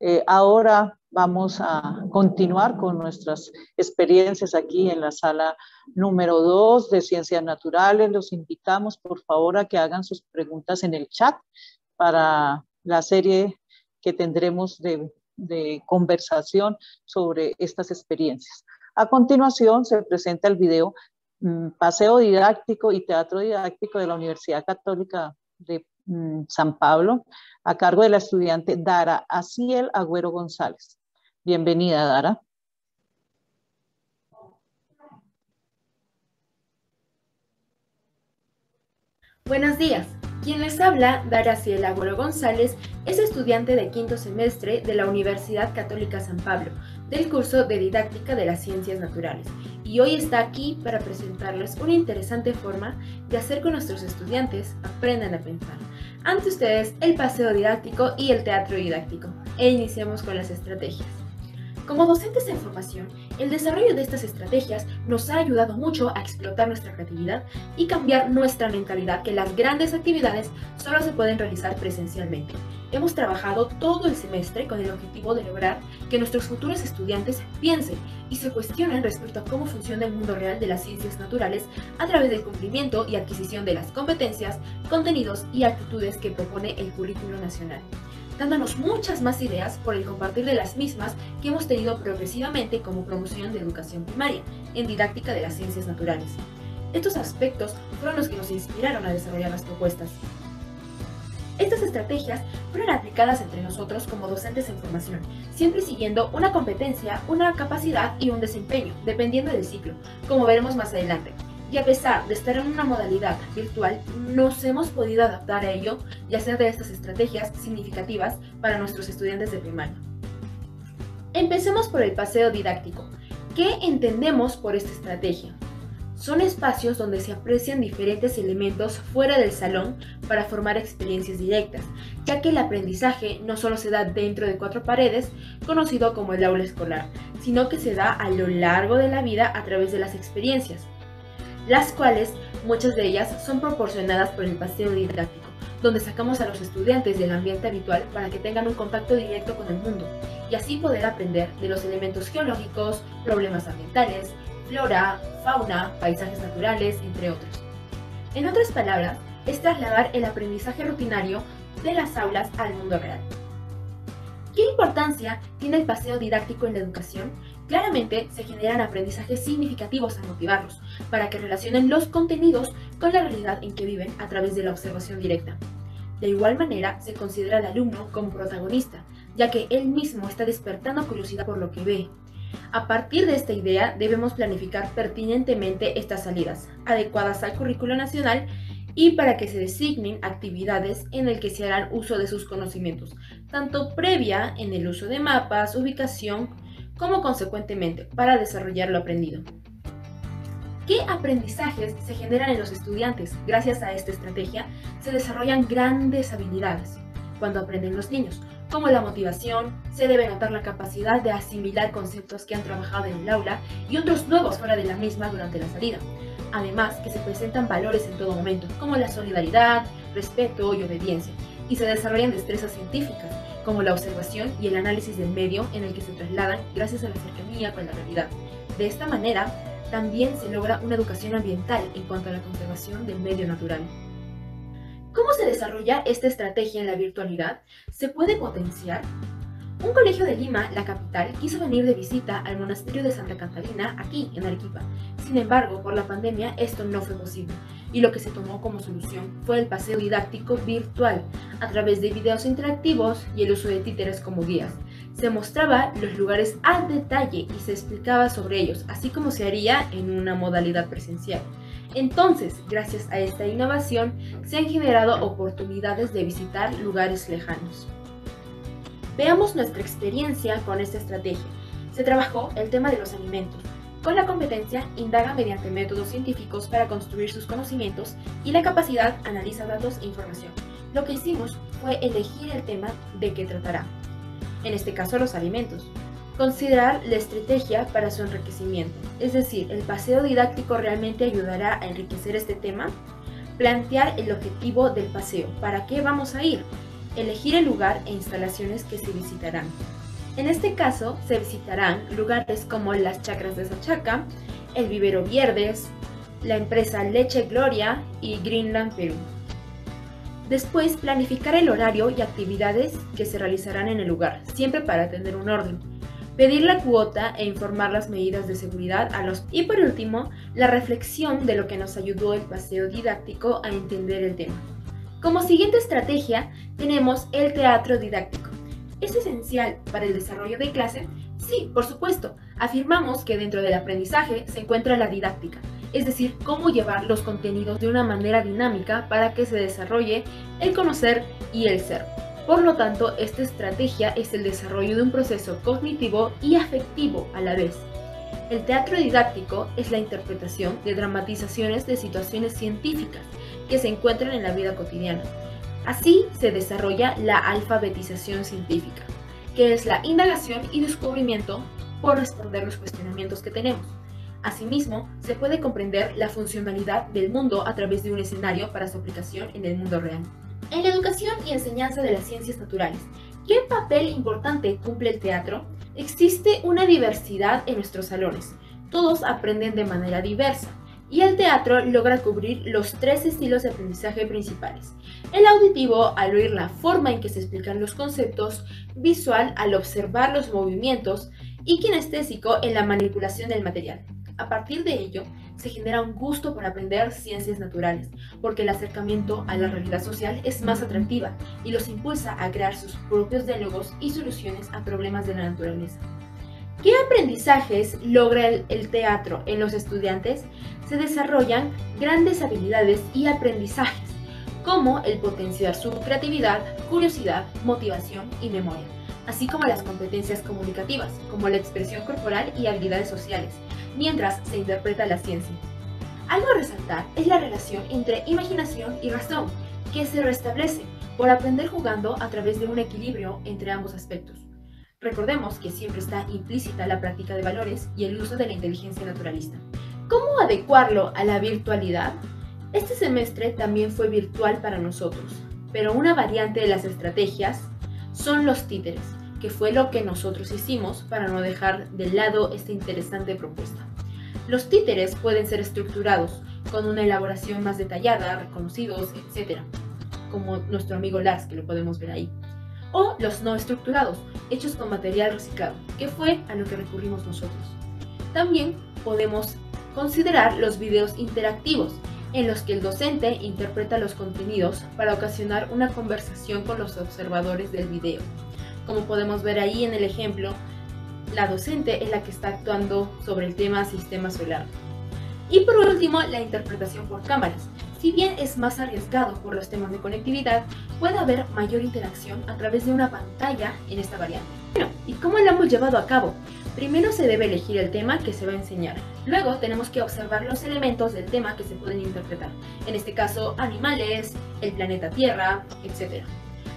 A: Eh, ahora vamos a continuar con nuestras experiencias aquí en la sala número 2 de Ciencias Naturales. Los invitamos, por favor, a que hagan sus preguntas en el chat para la serie que tendremos de, de conversación sobre estas experiencias. A continuación se presenta el video mm, Paseo Didáctico y Teatro Didáctico de la Universidad Católica de mm, San Pablo, a cargo de la estudiante Dara Aciel Agüero González. Bienvenida, Dara.
E: Buenos días. Quien les habla, Dara Ciel Agüero González, es estudiante de quinto semestre de la Universidad Católica San Pablo, del curso de Didáctica de las Ciencias Naturales, y hoy está aquí para presentarles una interesante forma de hacer que nuestros estudiantes aprendan a pensar. Ante ustedes, el paseo didáctico y el teatro didáctico, e iniciamos con las estrategias. Como docentes en formación, el desarrollo de estas estrategias nos ha ayudado mucho a explotar nuestra creatividad y cambiar nuestra mentalidad que las grandes actividades solo se pueden realizar presencialmente. Hemos trabajado todo el semestre con el objetivo de lograr que nuestros futuros estudiantes piensen y se cuestionen respecto a cómo funciona el mundo real de las ciencias naturales a través del cumplimiento y adquisición de las competencias, contenidos y actitudes que propone el currículo nacional dándonos muchas más ideas por el compartir de las mismas que hemos tenido progresivamente como promoción de educación primaria en didáctica de las ciencias naturales. Estos aspectos fueron los que nos inspiraron a desarrollar las propuestas. Estas estrategias fueron aplicadas entre nosotros como docentes en formación, siempre siguiendo una competencia, una capacidad y un desempeño, dependiendo del ciclo, como veremos más adelante y a pesar de estar en una modalidad virtual, nos hemos podido adaptar a ello y hacer de estas estrategias significativas para nuestros estudiantes de primaria. Empecemos por el paseo didáctico. ¿Qué entendemos por esta estrategia? Son espacios donde se aprecian diferentes elementos fuera del salón para formar experiencias directas, ya que el aprendizaje no solo se da dentro de cuatro paredes, conocido como el aula escolar, sino que se da a lo largo de la vida a través de las experiencias, las cuales muchas de ellas son proporcionadas por el paseo didáctico, donde sacamos a los estudiantes del ambiente habitual para que tengan un contacto directo con el mundo y así poder aprender de los elementos geológicos, problemas ambientales, flora, fauna, paisajes naturales, entre otros. En otras palabras, es trasladar el aprendizaje rutinario de las aulas al mundo real. ¿Qué importancia tiene el paseo didáctico en la educación? Claramente se generan aprendizajes significativos a motivarlos, para que relacionen los contenidos con la realidad en que viven a través de la observación directa. De igual manera, se considera al alumno como protagonista, ya que él mismo está despertando curiosidad por lo que ve, a partir de esta idea debemos planificar pertinentemente estas salidas, adecuadas al currículo nacional y para que se designen actividades en el que se harán uso de sus conocimientos, tanto previa en el uso de mapas, ubicación, como consecuentemente para desarrollar lo aprendido. ¿Qué aprendizajes se generan en los estudiantes? Gracias a esta estrategia se desarrollan grandes habilidades cuando aprenden los niños, como la motivación, se debe notar la capacidad de asimilar conceptos que han trabajado en el aula y otros nuevos fuera de la misma durante la salida. Además, que se presentan valores en todo momento, como la solidaridad, respeto y obediencia, y se desarrollan destrezas científicas, como la observación y el análisis del medio en el que se trasladan gracias a la cercanía con la realidad. De esta manera, también se logra una educación ambiental en cuanto a la conservación del medio natural. ¿Cómo se desarrolla esta estrategia en la virtualidad? ¿Se puede potenciar? Un colegio de Lima, la capital, quiso venir de visita al monasterio de Santa Catalina, aquí en Arequipa. Sin embargo, por la pandemia esto no fue posible, y lo que se tomó como solución fue el paseo didáctico virtual, a través de videos interactivos y el uso de títeres como guías. Se mostraba los lugares al detalle y se explicaba sobre ellos, así como se haría en una modalidad presencial. Entonces, gracias a esta innovación, se han generado oportunidades de visitar lugares lejanos. Veamos nuestra experiencia con esta estrategia. Se trabajó el tema de los alimentos. Con la competencia, indaga mediante métodos científicos para construir sus conocimientos y la capacidad analiza datos e información. Lo que hicimos fue elegir el tema de qué tratará. En este caso, los alimentos. Considerar la estrategia para su enriquecimiento, es decir, el paseo didáctico realmente ayudará a enriquecer este tema. Plantear el objetivo del paseo, ¿para qué vamos a ir? Elegir el lugar e instalaciones que se visitarán. En este caso, se visitarán lugares como las chacras de Sachaca, el vivero Vierdes, la empresa Leche Gloria y Greenland Perú. Después, planificar el horario y actividades que se realizarán en el lugar, siempre para tener un orden pedir la cuota e informar las medidas de seguridad a los... Y por último, la reflexión de lo que nos ayudó el paseo didáctico a entender el tema. Como siguiente estrategia tenemos el teatro didáctico. ¿Es esencial para el desarrollo de clase? Sí, por supuesto. Afirmamos que dentro del aprendizaje se encuentra la didáctica, es decir, cómo llevar los contenidos de una manera dinámica para que se desarrolle el conocer y el ser. Por lo tanto, esta estrategia es el desarrollo de un proceso cognitivo y afectivo a la vez. El teatro didáctico es la interpretación de dramatizaciones de situaciones científicas que se encuentran en la vida cotidiana. Así se desarrolla la alfabetización científica, que es la indagación y descubrimiento por responder los cuestionamientos que tenemos. Asimismo, se puede comprender la funcionalidad del mundo a través de un escenario para su aplicación en el mundo real. En la educación y enseñanza de las ciencias naturales, ¿qué papel importante cumple el teatro? Existe una diversidad en nuestros salones. Todos aprenden de manera diversa y el teatro logra cubrir los tres estilos de aprendizaje principales. El auditivo al oír la forma en que se explican los conceptos, visual al observar los movimientos y kinestésico en la manipulación del material. A partir de ello, se genera un gusto por aprender ciencias naturales, porque el acercamiento a la realidad social es más atractiva y los impulsa a crear sus propios diálogos y soluciones a problemas de la naturaleza. ¿Qué aprendizajes logra el, teatro en los estudiantes? Se desarrollan grandes habilidades y aprendizajes, como el potenciar su creatividad, curiosidad, motivación y memoria así como las competencias comunicativas, como la expresión corporal y habilidades sociales, mientras se interpreta la ciencia. Algo a resaltar es la relación entre imaginación y razón, que se restablece por aprender jugando a través de un equilibrio entre ambos aspectos. Recordemos que siempre está implícita la práctica de valores y el uso de la inteligencia naturalista. ¿Cómo adecuarlo a la virtualidad? Este semestre también fue virtual para nosotros, pero una variante de las estrategias son los títeres, que fue lo que nosotros hicimos para no dejar de lado esta interesante propuesta. Los títeres pueden ser estructurados con una elaboración más detallada, reconocidos, etc., como nuestro amigo Lars, que lo podemos ver ahí. O los no estructurados, hechos con material reciclado, que fue a lo que recurrimos nosotros. También podemos considerar los videos interactivos, en los que el docente interpreta los contenidos para ocasionar una conversación con los observadores del video. Como podemos ver ahí en el ejemplo, la docente es la que está actuando sobre el tema sistema solar. Y por último, la interpretación por cámaras. Si bien es más arriesgado por los temas de conectividad, puede haber mayor interacción a través de una pantalla en esta variante. Bueno, ¿y cómo lo hemos llevado a cabo? Primero se debe elegir el tema que se va a enseñar. Luego tenemos que observar los elementos del tema que se pueden interpretar. En este caso, animales, el planeta Tierra, etc.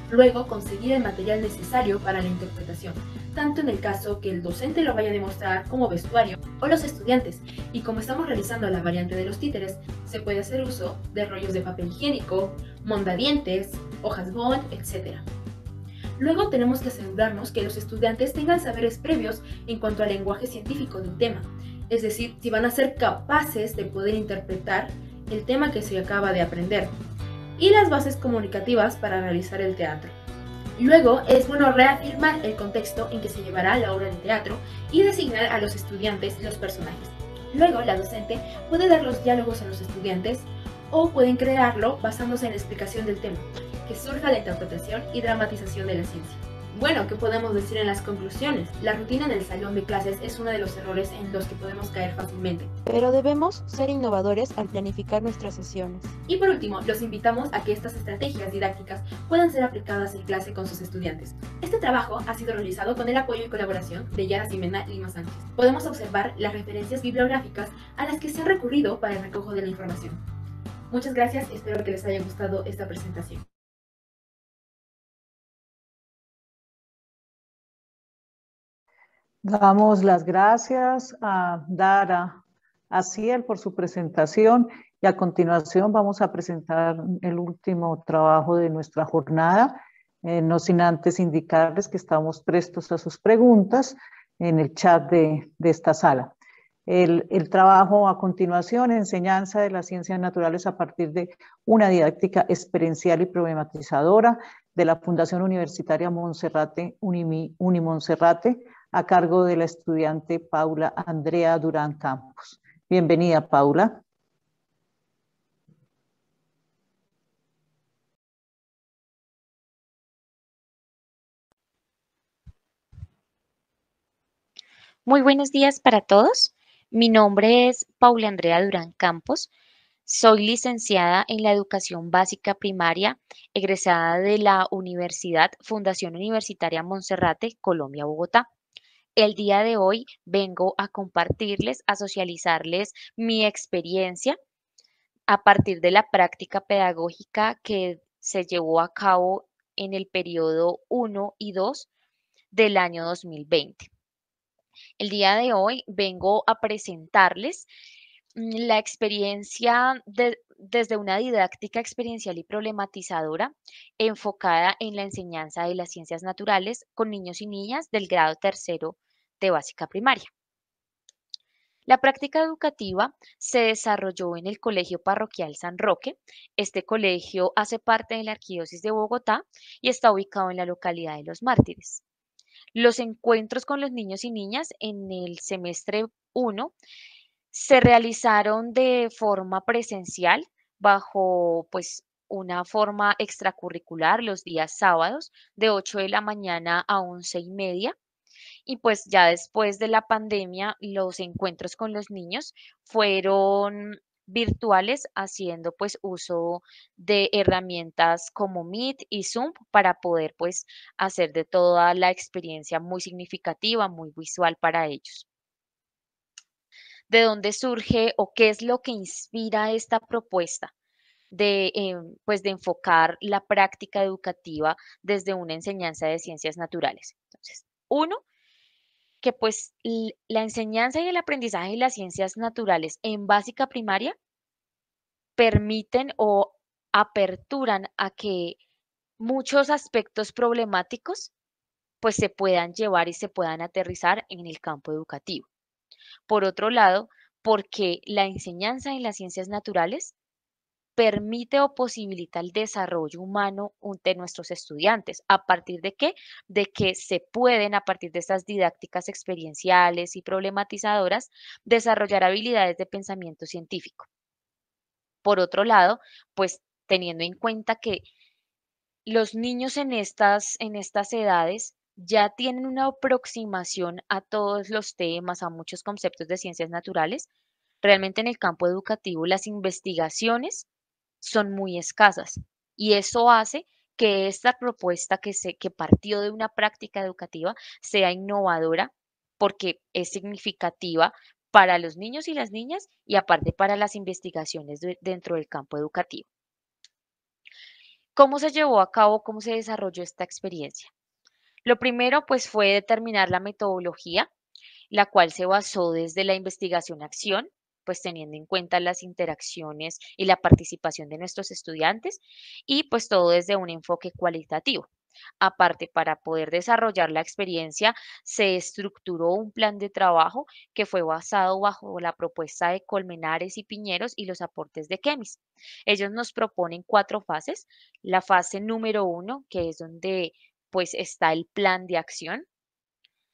E: Luego, conseguir el material necesario para la interpretación, tanto en el caso que el docente lo vaya a demostrar como vestuario o los estudiantes. Y como estamos realizando la variante de los títeres, se puede hacer uso de rollos de papel higiénico, mondadientes, hojas bond, etc. Luego tenemos que asegurarnos que los estudiantes tengan saberes previos en cuanto al lenguaje científico del tema, es decir, si van a ser capaces de poder interpretar el tema que se acaba de aprender, y las bases comunicativas para realizar el teatro. Luego es bueno reafirmar el contexto en que se llevará la obra de teatro y designar a los estudiantes los personajes. Luego la docente puede dar los diálogos a los estudiantes o pueden crearlo basándose en la explicación del tema, que surja la interpretación y dramatización de la ciencia. Bueno, ¿qué podemos decir en las conclusiones? La rutina en el salón de clases es uno de los errores en los que podemos caer fácilmente.
F: Pero debemos ser innovadores al planificar nuestras sesiones.
E: Y por último, los invitamos a que estas estrategias didácticas puedan ser aplicadas en clase con sus estudiantes. Este trabajo ha sido realizado con el apoyo y colaboración de Yara Simena Lima Sánchez. Podemos observar las referencias bibliográficas a las que se ha recurrido para el recojo de la información. Muchas gracias y espero que les haya gustado esta presentación.
A: Damos las gracias a Dara Ciel por su presentación y a continuación vamos a presentar el último trabajo de nuestra jornada, eh, no sin antes indicarles que estamos prestos a sus preguntas en el chat de, esta sala. El, el, trabajo a continuación, enseñanza de las ciencias naturales a partir de una didáctica experiencial y problematizadora de la Fundación Universitaria Monserrate, Unimonserrate, a cargo de la estudiante Paula Andrea Durán Campos. Bienvenida, Paula.
G: Muy buenos días para todos. Mi nombre es Paula Andrea Durán Campos. Soy licenciada en la educación básica primaria, egresada de la Universidad Fundación Universitaria Monserrate, Colombia, Bogotá. El día de hoy vengo a compartirles, a socializarles mi experiencia a partir de la práctica pedagógica que se llevó a cabo en el periodo 1 y 2 del año 2020. El día de hoy vengo a presentarles mm, la experiencia desde una didáctica experiencial y problematizadora enfocada en la enseñanza de las ciencias naturales con niños y niñas del grado tercero básica primaria. La práctica educativa se desarrolló en el Colegio Parroquial San Roque. Este colegio hace parte de la Arquidiócesis de Bogotá y está ubicado en la localidad de Los Mártires. Los encuentros con los niños y niñas en el semestre 1 se realizaron de forma presencial bajo pues una forma extracurricular los días sábados de 8 de la mañana a 11 y media y pues ya después de la pandemia, los encuentros con los niños fueron virtuales haciendo pues uso de herramientas como Meet y Zoom para poder pues hacer de toda la experiencia muy significativa, muy visual para ellos. ¿De dónde surge o qué es lo que inspira esta propuesta? de, em, pues de enfocar la práctica educativa desde una enseñanza de ciencias naturales. Entonces, uno, que pues la enseñanza y el aprendizaje de las ciencias naturales en básica primaria permiten o aperturan a que muchos aspectos problemáticos pues se puedan llevar y se puedan aterrizar en el campo educativo. Por otro lado, porque la enseñanza en las ciencias naturales permite o posibilita el desarrollo humano de nuestros estudiantes. ¿A partir de qué? De que se pueden, a partir de estas didácticas experienciales y problematizadoras, desarrollar habilidades de pensamiento científico. Por otro lado, pues teniendo en cuenta que los niños en estas, en estas edades ya tienen una aproximación a todos los temas, a muchos conceptos de ciencias naturales, realmente en el campo educativo las investigaciones son muy escasas y eso hace que esta propuesta que, se, que partió de una práctica educativa sea innovadora porque es significativa para los niños y las niñas y aparte para las investigaciones dentro del campo educativo. ¿Cómo se llevó a cabo, cómo se desarrolló esta experiencia? Lo primero pues fue determinar la metodología, la cual se basó desde la investigación-acción, pues teniendo en cuenta las interacciones y la participación de nuestros estudiantes y pues todo desde un enfoque cualitativo. Aparte, para poder desarrollar la experiencia, se estructuró un plan de trabajo que fue basado bajo la propuesta de Colmenares y Piñeros y los aportes de Kemis. Ellos nos proponen cuatro fases. La fase número uno, que es donde pues está el plan de acción,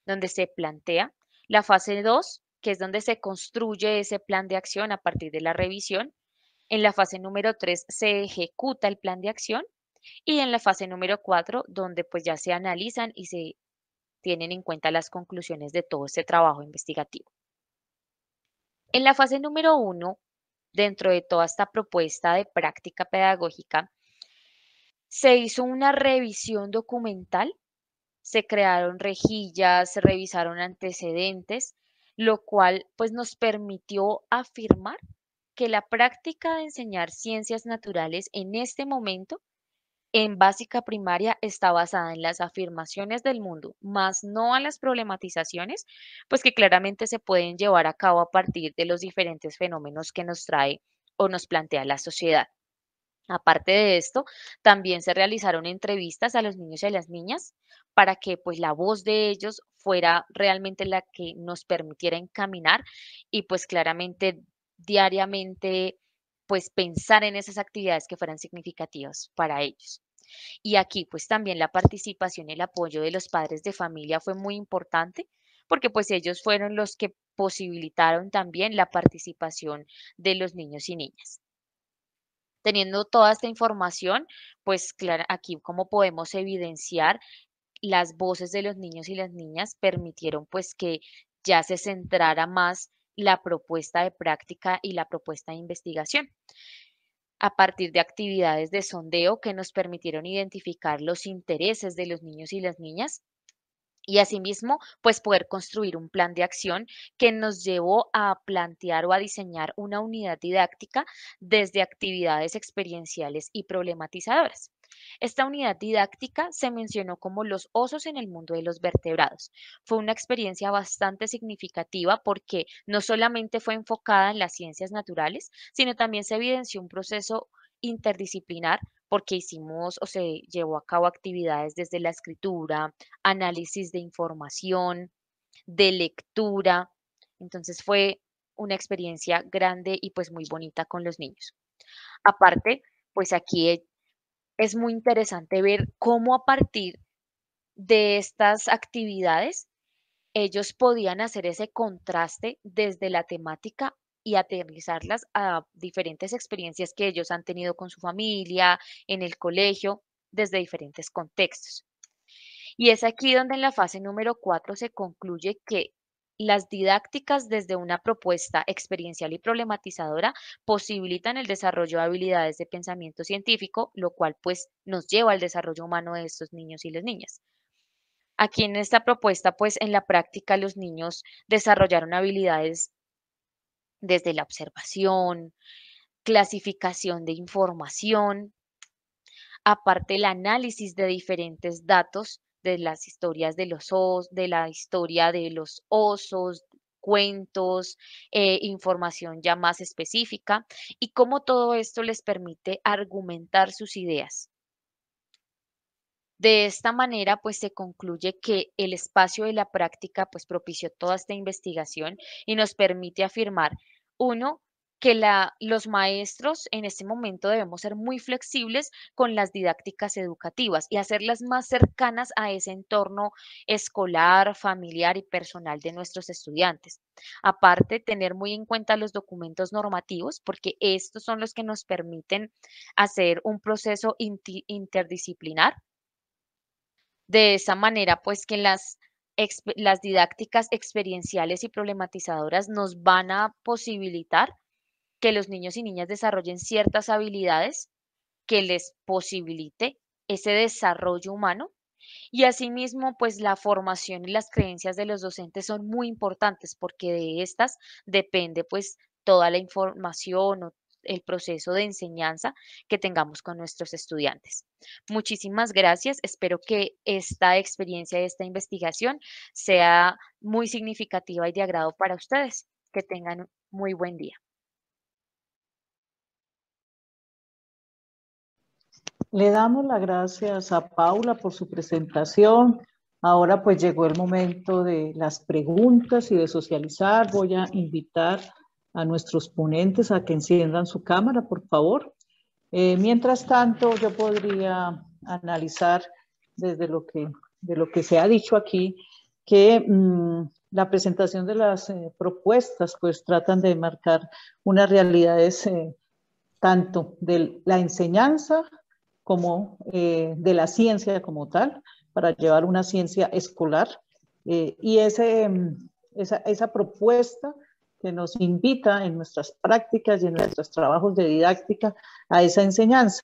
G: donde se plantea. La fase dos, que es donde se construye ese plan de acción a partir de la revisión. En la fase número 3 se ejecuta el plan de acción y en la fase número 4 donde pues ya se analizan y se tienen en cuenta las conclusiones de todo ese trabajo investigativo. En la fase número 1, dentro de toda esta propuesta de práctica pedagógica, se hizo una revisión documental, se crearon rejillas, se revisaron antecedentes lo cual pues nos permitió afirmar que la práctica de enseñar ciencias naturales en este momento en básica primaria está basada en las afirmaciones del mundo, más no a las problematizaciones, pues que claramente se pueden llevar a cabo a partir de los diferentes fenómenos que nos trae o nos plantea la sociedad. Aparte de esto, también se realizaron entrevistas a los niños y a las niñas para que pues la voz de ellos fuera realmente la que nos permitiera encaminar y pues claramente diariamente pues pensar en esas actividades que fueran significativas para ellos. Y aquí pues también la participación y el apoyo de los padres de familia fue muy importante porque pues ellos fueron los que posibilitaron también la participación de los niños y niñas. Teniendo toda esta información, pues claro, aquí como podemos evidenciar, las voces de los niños y las niñas permitieron pues que ya se centrara más la propuesta de práctica y la propuesta de investigación a partir de actividades de sondeo que nos permitieron identificar los intereses de los niños y las niñas y asimismo, pues poder construir un plan de acción que nos llevó a plantear o a diseñar una unidad didáctica desde actividades experienciales y problematizadoras. Esta unidad didáctica se mencionó como los osos en el mundo de los vertebrados. Fue una experiencia bastante significativa porque no solamente fue enfocada en las ciencias naturales, sino también se evidenció un proceso interdisciplinar porque hicimos o se llevó a cabo actividades desde la escritura, análisis de información, de lectura. Entonces fue una experiencia grande y pues muy bonita con los niños. Aparte, pues aquí es muy interesante ver cómo a partir de estas actividades ellos podían hacer ese contraste desde la temática y aterrizarlas a diferentes experiencias que ellos han tenido con su familia, en el colegio, desde diferentes contextos. Y es aquí donde en la fase número 4 se concluye que las didácticas desde una propuesta experiencial y problematizadora posibilitan el desarrollo de habilidades de pensamiento científico, lo cual pues nos lleva al desarrollo humano de estos niños y las niñas. Aquí en esta propuesta, pues en la práctica los niños desarrollaron habilidades desde la observación, clasificación de información, aparte el análisis de diferentes datos de las historias de los osos, de la historia de los osos, cuentos, eh, información ya más específica y cómo todo esto les permite argumentar sus ideas. De esta manera, pues se concluye que el espacio de la práctica pues propició toda esta investigación y nos permite afirmar, uno, que los maestros en este momento debemos ser muy flexibles con las didácticas educativas y hacerlas más cercanas a ese entorno escolar, familiar y personal de nuestros estudiantes. Aparte, tener muy en cuenta los documentos normativos, porque estos son los que nos permiten hacer un proceso interdisciplinar. De esa manera, pues que las las didácticas experienciales y problematizadoras nos van a posibilitar que los niños y niñas desarrollen ciertas habilidades que les posibilite ese desarrollo humano. Y asimismo, pues la formación y las creencias de los docentes son muy importantes porque de estas depende pues toda la información o el proceso de enseñanza que tengamos con nuestros estudiantes. Muchísimas gracias. Espero que esta experiencia, esta investigación sea muy significativa y de agrado para ustedes. Que tengan muy buen día.
A: Le damos las gracias a Paula por su presentación. Ahora pues llegó el momento de las preguntas y de socializar. Voy a invitar a nuestros ponentes a que enciendan su cámara, por favor. Eh, mientras tanto, yo podría analizar desde lo que, de lo que se ha dicho aquí, que mm, la presentación de las eh, propuestas pues tratan de marcar unas realidades eh, tanto de la enseñanza como eh, de la ciencia como tal, para llevar una ciencia escolar. Eh, y ese, esa, esa, propuesta que nos invita en nuestras prácticas y en nuestros trabajos de didáctica a esa enseñanza.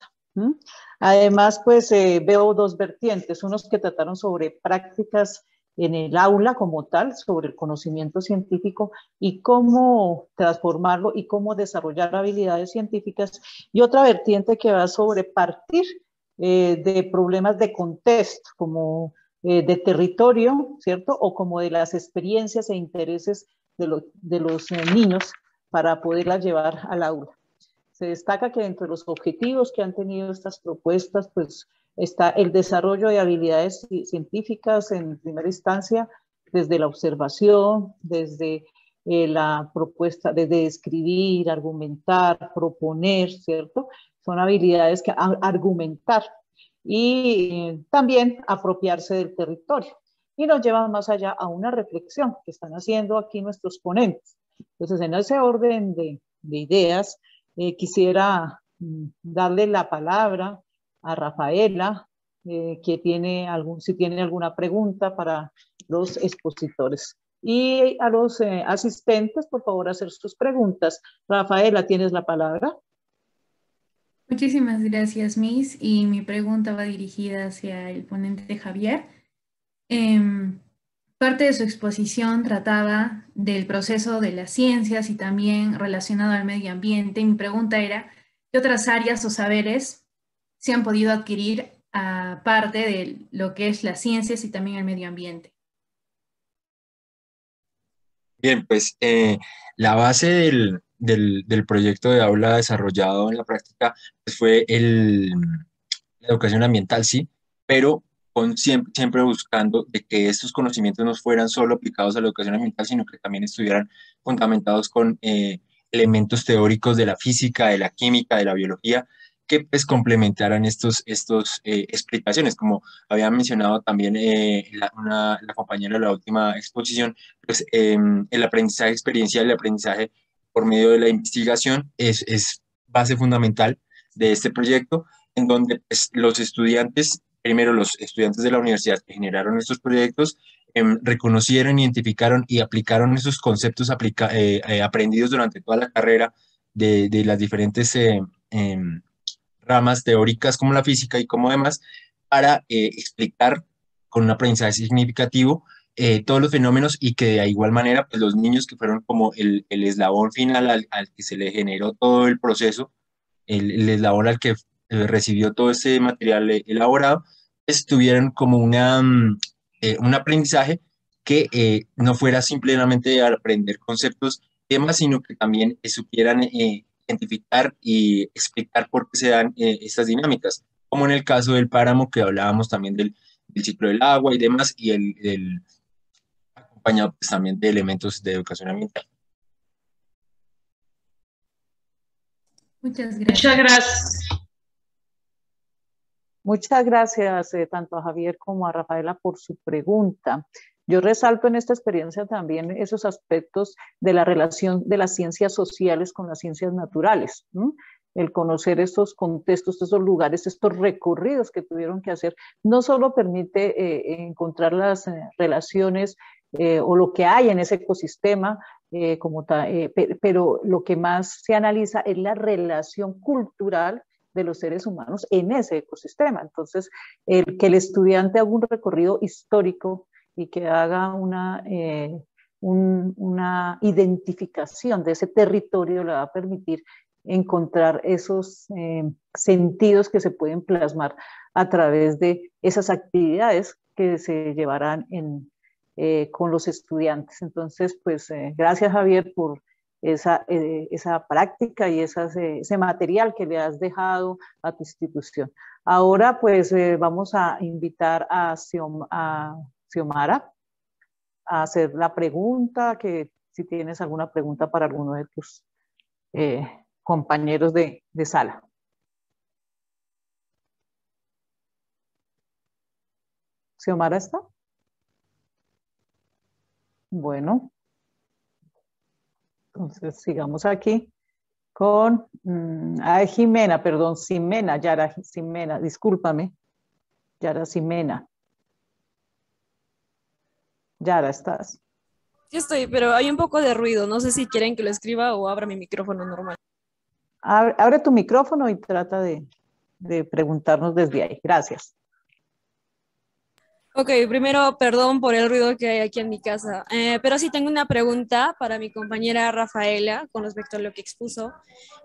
A: Además, pues eh, veo dos vertientes, unos que trataron sobre prácticas en el aula como tal sobre el conocimiento científico y cómo transformarlo y cómo desarrollar habilidades científicas. Y otra vertiente que va sobre partir eh, de problemas de contexto, como eh, de territorio, ¿cierto? O como de las experiencias e intereses de, los eh, niños para poderlas llevar al aula. Se destaca que entre los objetivos que han tenido estas propuestas, pues está el desarrollo de habilidades científicas en primera instancia, desde la observación, desde eh, la propuesta, desde escribir, argumentar, proponer, ¿cierto? Son habilidades que argumentar y también apropiarse del territorio. Y nos llevan más allá a una reflexión que están haciendo aquí nuestros ponentes. Entonces, en ese orden de, ideas, eh, quisiera mm, darle la palabra a Rafaela, eh, que tiene algún, si tiene alguna pregunta para los expositores. Y a los eh, asistentes, por favor, hacer sus preguntas. Rafaela, tienes la palabra.
C: Muchísimas gracias, Miss. Y mi pregunta va dirigida hacia el ponente Javier. Em, parte de su exposición trataba del proceso de las ciencias y también relacionado al medio ambiente. mi pregunta era, ¿qué otras áreas o saberes se han podido adquirir aparte de lo que es las ciencias y también el medio ambiente.
B: Bien, pues eh, la base del, del, proyecto de aula desarrollado en la práctica pues fue el, la educación ambiental, sí, pero con siempre, siempre buscando de que estos conocimientos no fueran solo aplicados a la educación ambiental, sino que también estuvieran fundamentados con eh, elementos teóricos de la física, de la química, de la biología, que pues complementaran estos, estos eh, explicaciones, como había mencionado también eh, la, una, la, compañera de la última exposición, pues em, el aprendizaje experiencial, el aprendizaje por medio de la investigación es, es base fundamental de este proyecto, en donde pues, los estudiantes, primero los estudiantes de la universidad que generaron estos proyectos, em, reconocieron, identificaron y aplicaron esos conceptos eh, eh, aprendidos durante toda la carrera de, de las diferentes em, ramas teóricas como la física y como demás, para explicar con un aprendizaje significativo todos los fenómenos y que de igual manera pues, los niños que fueron como el, el eslabón final al, al, que se le generó todo el proceso, el, el eslabón al que recibió todo ese material elaborado, estuvieran como una, mm, eh, un aprendizaje que eh, no fuera simplemente aprender conceptos temas, sino que también supieran eh, identificar y explicar por qué se dan estas dinámicas, como en el caso del páramo que hablábamos también del, ciclo del agua y demás, y el, acompañado pues, también de elementos de educación ambiental.
C: Muchas gracias. Muchas gracias.
A: Muchas gracias eh, tanto a Javier como a Rafaela por su pregunta. Yo resalto en esta experiencia también esos aspectos de la relación de las ciencias sociales con las ciencias naturales. El conocer estos contextos, estos lugares, estos recorridos que tuvieron que hacer, no solo permite eh, encontrar las eh, relaciones o lo que hay en ese ecosistema, como pero lo que más se analiza es la relación cultural de los seres humanos en ese ecosistema. Entonces, el, que el estudiante haga un recorrido histórico y que haga una, eh, una identificación de ese territorio le va a permitir encontrar esos eh, sentidos que se pueden plasmar a través de esas actividades que se llevarán en, eh, con los estudiantes. Entonces, pues gracias Javier por esa, eh, esa práctica y ese material que le has dejado a tu institución. Ahora pues eh, vamos a invitar a, Xiomara a hacer la pregunta, que si tienes alguna pregunta para alguno de tus eh, compañeros de, de sala. ¿Xiomara está? Bueno, entonces, sigamos aquí con mm, Jimena, perdón, Simena, Yara Simena, discúlpame. Yara Simena. Yara, ¿estás?
D: Sí estoy, pero hay un poco de ruido. No sé si quieren que lo escriba o abra mi micrófono normal.
A: Abre, tu micrófono y trata de, de preguntarnos desde ahí. Gracias.
D: Ok, primero, perdón por el ruido que hay aquí en mi casa, eh, pero sí tengo una pregunta para mi compañera Rafaela con respecto a lo que expuso.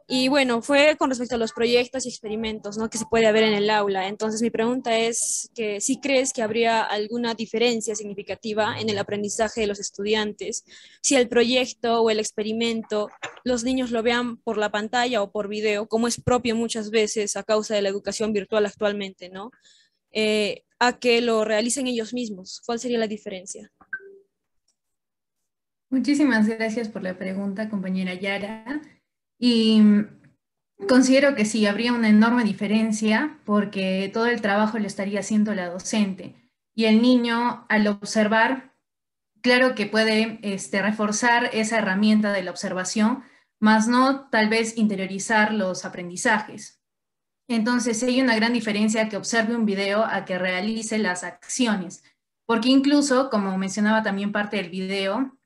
D: Y bueno, fue con respecto a los proyectos y experimentos ¿no? que se puede ver en el aula. Entonces, mi pregunta es que si crees que habría alguna diferencia significativa en el aprendizaje de los estudiantes, si el proyecto o el experimento los niños lo vean por la pantalla o por video, como es propio muchas veces a causa de la educación virtual actualmente, ¿no? Eh, a que lo realicen ellos mismos? ¿Cuál sería la diferencia?
C: Muchísimas gracias por la pregunta, compañera Yara. Y considero que sí, habría una enorme diferencia porque todo el trabajo lo estaría haciendo la docente. Y el niño, al observar, claro que puede este, reforzar esa herramienta de la observación, más no tal vez interiorizar los aprendizajes. Entonces, hay una gran diferencia que observe un video a que realice las acciones, porque incluso, como mencionaba también parte del video,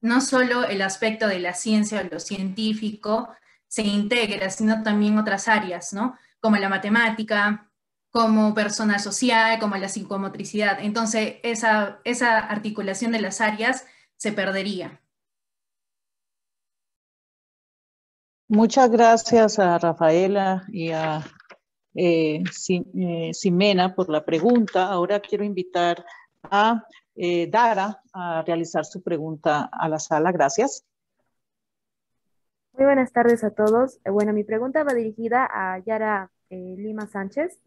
C: no solo el aspecto de la ciencia o lo científico se integra, sino también otras áreas, ¿no? Como la matemática, como persona social, como la psicomotricidad. Entonces, esa, esa articulación de las áreas se perdería.
A: Muchas gracias a Rafaela y a eh, Simena eh, por la pregunta. Ahora quiero invitar a eh, Dara a realizar su pregunta a la sala. Gracias.
H: Muy buenas tardes a todos. Bueno, mi pregunta va dirigida a Yara Lima Sánchez.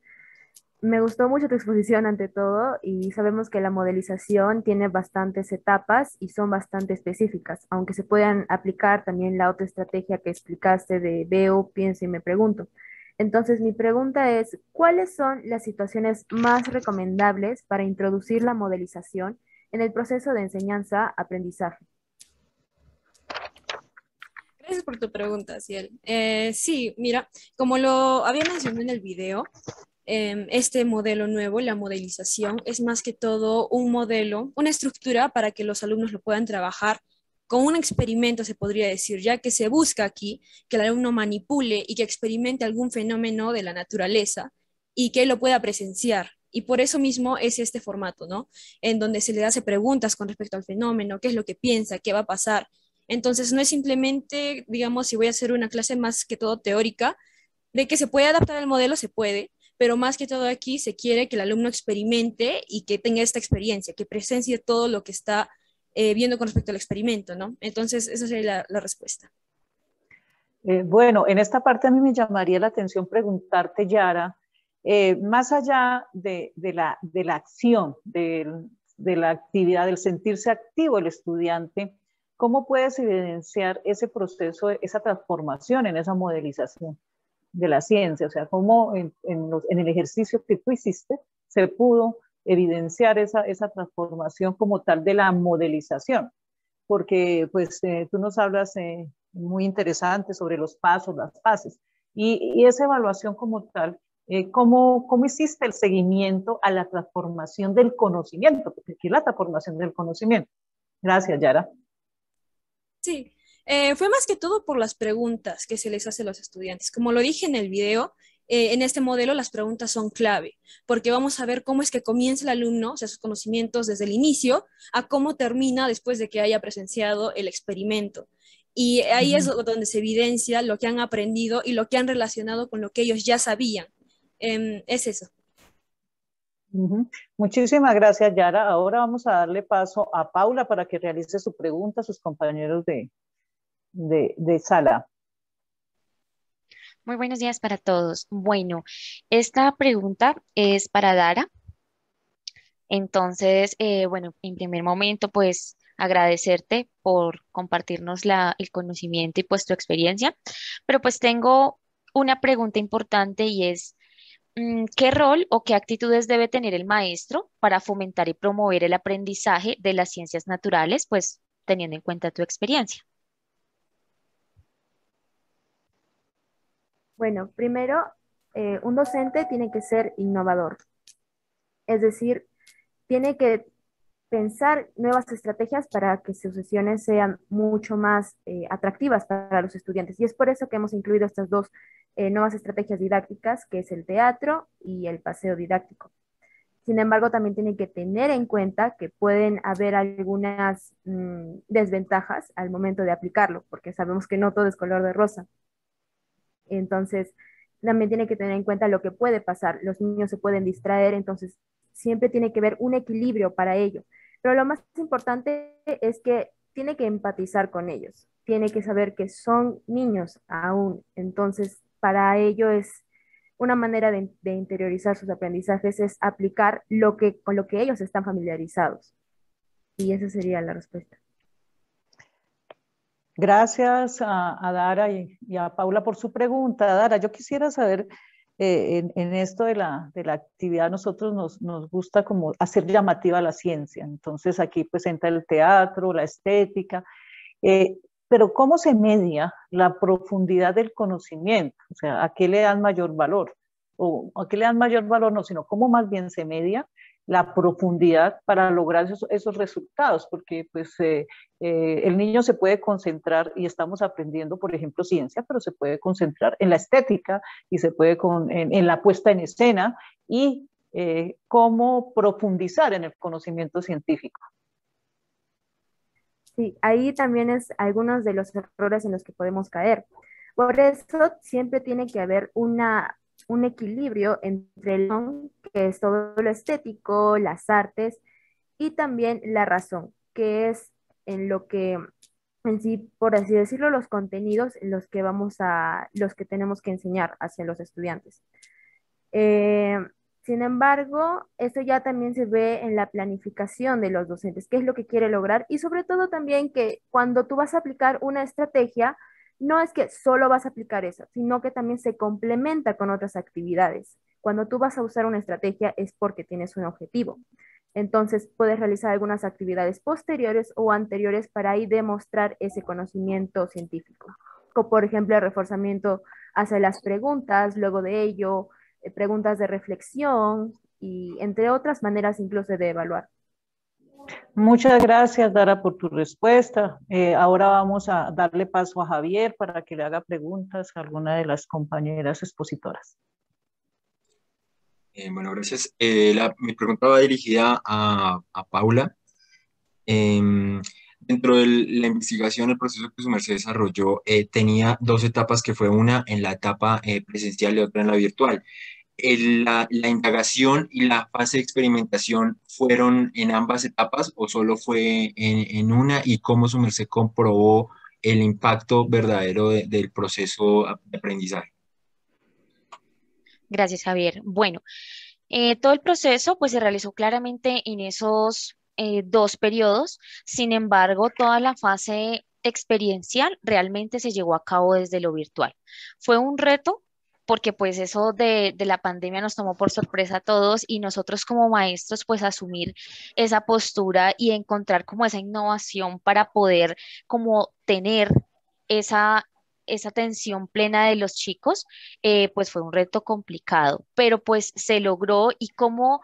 H: Me gustó mucho tu exposición ante todo y sabemos que la modelización tiene bastantes etapas y son bastante específicas, aunque se puedan aplicar también la otra estrategia que explicaste de veo, pienso y me pregunto. Entonces, mi pregunta es, ¿cuáles son las situaciones más recomendables para introducir la modelización en el proceso de enseñanza-aprendizaje?
D: Gracias por tu pregunta, Ciel. Eh, sí, mira, como lo había mencionado en el video, em, este modelo nuevo, la modelización, es más que todo un modelo, una estructura para que los alumnos lo puedan trabajar con un experimento, se podría decir, ya que se busca aquí que el alumno manipule y que experimente algún fenómeno de la naturaleza y que lo pueda presenciar. Y por eso mismo es este formato, ¿no? En donde se le hace preguntas con respecto al fenómeno, qué es lo que piensa, qué va a pasar. Entonces, no es simplemente, digamos, si voy a hacer una clase más que todo teórica, de que se puede adaptar al modelo, se puede, pero más que todo aquí se quiere que el alumno experimente y que tenga esta experiencia, que presencie todo lo que está eh, viendo con respecto al experimento, ¿no? Entonces, esa sería la, respuesta.
A: Eh, bueno, en esta parte a mí me llamaría la atención preguntarte, Yara, eh, más allá de, la, de la, acción, de, la actividad, del sentirse activo el estudiante, ¿cómo puedes evidenciar ese proceso, esa transformación en esa modelización de la ciencia? O sea, ¿cómo en, en, el ejercicio que tú hiciste se pudo evidenciar esa, esa transformación como tal de la modelización? Porque pues eh, tú nos hablas eh, muy interesante sobre los pasos, las fases, y, esa evaluación como tal eh, ¿cómo, ¿cómo, hiciste el seguimiento a la transformación del conocimiento? Porque aquí es la transformación del conocimiento. Gracias, Yara.
D: Sí, eh, fue más que todo por las preguntas que se les hace a los estudiantes. Como lo dije en el video, eh, en este modelo las preguntas son clave, porque vamos a ver cómo es que comienza el alumno, o sea, sus conocimientos desde el inicio, a cómo termina después de que haya presenciado el experimento. Y ahí es donde se evidencia lo que han aprendido y lo que han relacionado con lo que ellos ya sabían. Em, es eso.
A: Muchísimas gracias, Yara. Ahora vamos a darle paso a Paula para que realice su pregunta a sus compañeros de, de, sala.
G: Muy buenos días para todos. Bueno, esta pregunta es para Dara. Entonces, eh, bueno, en primer momento, pues agradecerte por compartirnos el conocimiento y pues tu experiencia, pero pues tengo una pregunta importante y es, Mm, ¿Qué rol o qué actitudes debe tener el maestro para fomentar y promover el aprendizaje de las ciencias naturales, pues teniendo en cuenta tu experiencia?
H: Bueno, primero, eh, un docente tiene que ser innovador, es decir, tiene que pensar nuevas estrategias para que sus sesiones sean mucho más eh, atractivas para los estudiantes. Y es por eso que hemos incluido estas dos eh, nuevas estrategias didácticas, que es el teatro y el paseo didáctico. Sin embargo, también tienen que tener en cuenta que pueden haber algunas mm, desventajas al momento de aplicarlo, porque sabemos que no todo es color de rosa. Entonces, también tiene que tener en cuenta lo que puede pasar. Los niños se pueden distraer, entonces siempre tiene que haber un equilibrio para ello. Pero lo más importante es que tiene que empatizar con ellos, tiene que saber que son niños aún, entonces para ello es una manera de, interiorizar sus aprendizajes, es aplicar lo que, con lo que ellos están familiarizados. Y esa sería la respuesta.
A: Gracias a, Dara y, a Paula por su pregunta. Dara, yo quisiera saber, eh, en, esto de la, de la actividad, nosotros nos, nos, gusta como hacer llamativa la ciencia. Entonces aquí pues entra el teatro, la estética. Eh, pero ¿cómo se media la profundidad del conocimiento? O sea, ¿a qué le dan mayor valor? O ¿a qué le dan mayor valor? No, sino cómo más bien se media la profundidad para lograr esos, resultados, porque pues eh, eh, el niño se puede concentrar y estamos aprendiendo, por ejemplo, ciencia, pero se puede concentrar en la estética y se puede con, en, la puesta en escena y eh, cómo profundizar en el conocimiento científico.
H: Sí, ahí también es algunos de los errores en los que podemos caer. Por eso siempre tiene que haber una, un equilibrio entre el que es todo lo estético, las artes, y también la razón, que es en lo que, en sí, por así decirlo, los contenidos en los que vamos a, los que tenemos que enseñar hacia los estudiantes. Eh, sin embargo, eso ya también se ve en la planificación de los docentes, qué es lo que quiere lograr y sobre todo también que cuando tú vas a aplicar una estrategia, no es que solo vas a aplicar eso, sino que también se complementa con otras actividades. Cuando tú vas a usar una estrategia es porque tienes un objetivo. Entonces, puedes realizar algunas actividades posteriores o anteriores para ahí demostrar ese conocimiento científico. Como por ejemplo, el reforzamiento hacia las preguntas, luego de ello, eh, preguntas de reflexión y entre otras maneras incluso de evaluar.
A: Muchas gracias, Dara, por tu respuesta. Eh, ahora vamos a darle paso a Javier para que le haga preguntas a alguna de las compañeras expositoras.
I: Eh, bueno, gracias. Eh, mi pregunta va dirigida a, a Paula. Em, dentro de la investigación, el proceso que su merced desarrolló tenía dos etapas, que fue una en la etapa presencial y otra en la virtual la, indagación y la fase de experimentación fueron en ambas etapas o solo fue en, una y cómo su merced comprobó el impacto verdadero del proceso de aprendizaje.
G: Gracias, Javier. Bueno, eh, todo el proceso pues se realizó claramente en esos eh, dos periodos. Sin embargo, toda la fase experiencial realmente se llevó a cabo desde lo virtual. Fue un reto porque pues eso de, la pandemia nos tomó por sorpresa a todos y nosotros como maestros pues asumir esa postura y encontrar como esa innovación para poder como tener esa, esa atención plena de los chicos, eh, pues fue un reto complicado, pero pues se logró y cómo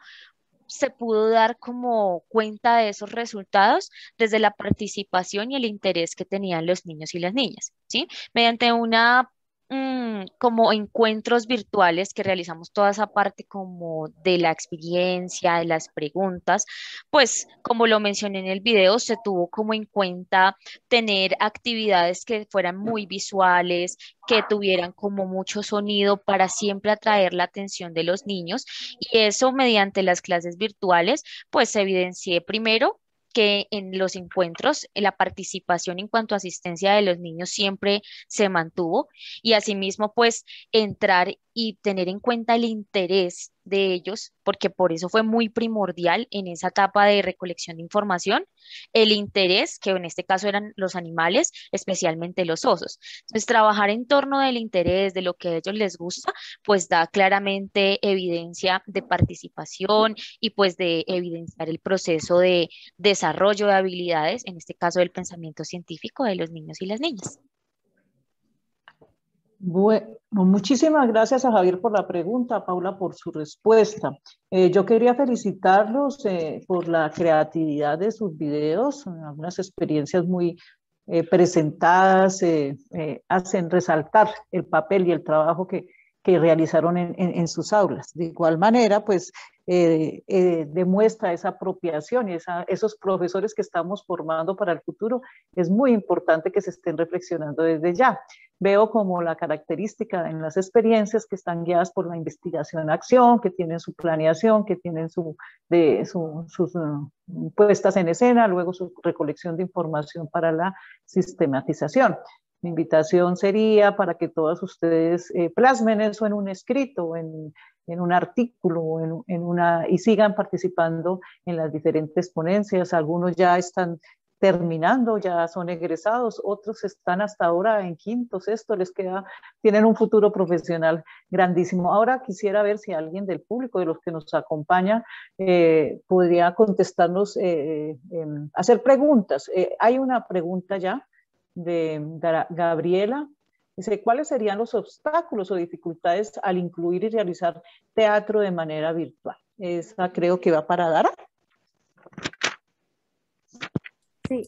G: se pudo dar como cuenta de esos resultados desde la participación y el interés que tenían los niños y las niñas, ¿sí? Mediante una Mm, como encuentros virtuales que realizamos toda esa parte como de la experiencia, de las preguntas, pues como lo mencioné en el video, se tuvo como en cuenta tener actividades que fueran muy visuales, que tuvieran como mucho sonido para siempre atraer la atención de los niños y eso mediante las clases virtuales, pues evidencié primero que en los encuentros la participación en cuanto a asistencia de los niños siempre se mantuvo y asimismo pues entrar y tener en cuenta el interés de ellos, porque por eso fue muy primordial en esa etapa de recolección de información, el interés, que en este caso eran los animales, especialmente los osos. Entonces, trabajar en torno del interés, de lo que a ellos les gusta, pues da claramente evidencia de participación y pues de evidenciar el proceso de desarrollo de habilidades, en este caso del pensamiento científico de los niños y las niñas.
A: Bueno, muchísimas gracias a Javier por la pregunta, a Paula por su respuesta. Eh, yo quería felicitarlos eh, por la creatividad de sus videos, algunas experiencias muy eh, presentadas, hacen resaltar el papel y el trabajo que, que realizaron en, sus aulas. De igual manera, pues demuestra esa apropiación y esos profesores que estamos formando para el futuro, es muy importante que se estén reflexionando desde ya veo como la característica en las experiencias que están guiadas por la investigación-acción, que tienen su planeación, que tienen su, sus uh, puestas en escena, luego su recolección de información para la sistematización. Invitación sería para que todos ustedes eh, plasmen eso en un escrito, en, un artículo en, una, y sigan participando en las diferentes ponencias. Algunos ya están terminando, ya son egresados, otros están hasta ahora en quintos, esto les queda, tienen un futuro profesional grandísimo. Ahora quisiera ver si alguien del público, de los que nos acompaña, eh, podría contestarnos, eh, em, hacer preguntas. Eh, hay una pregunta ya de Gabriela. Dice, ¿cuáles serían los obstáculos o dificultades al incluir y realizar teatro de manera virtual? Esa creo que va para Dara.
H: Sí,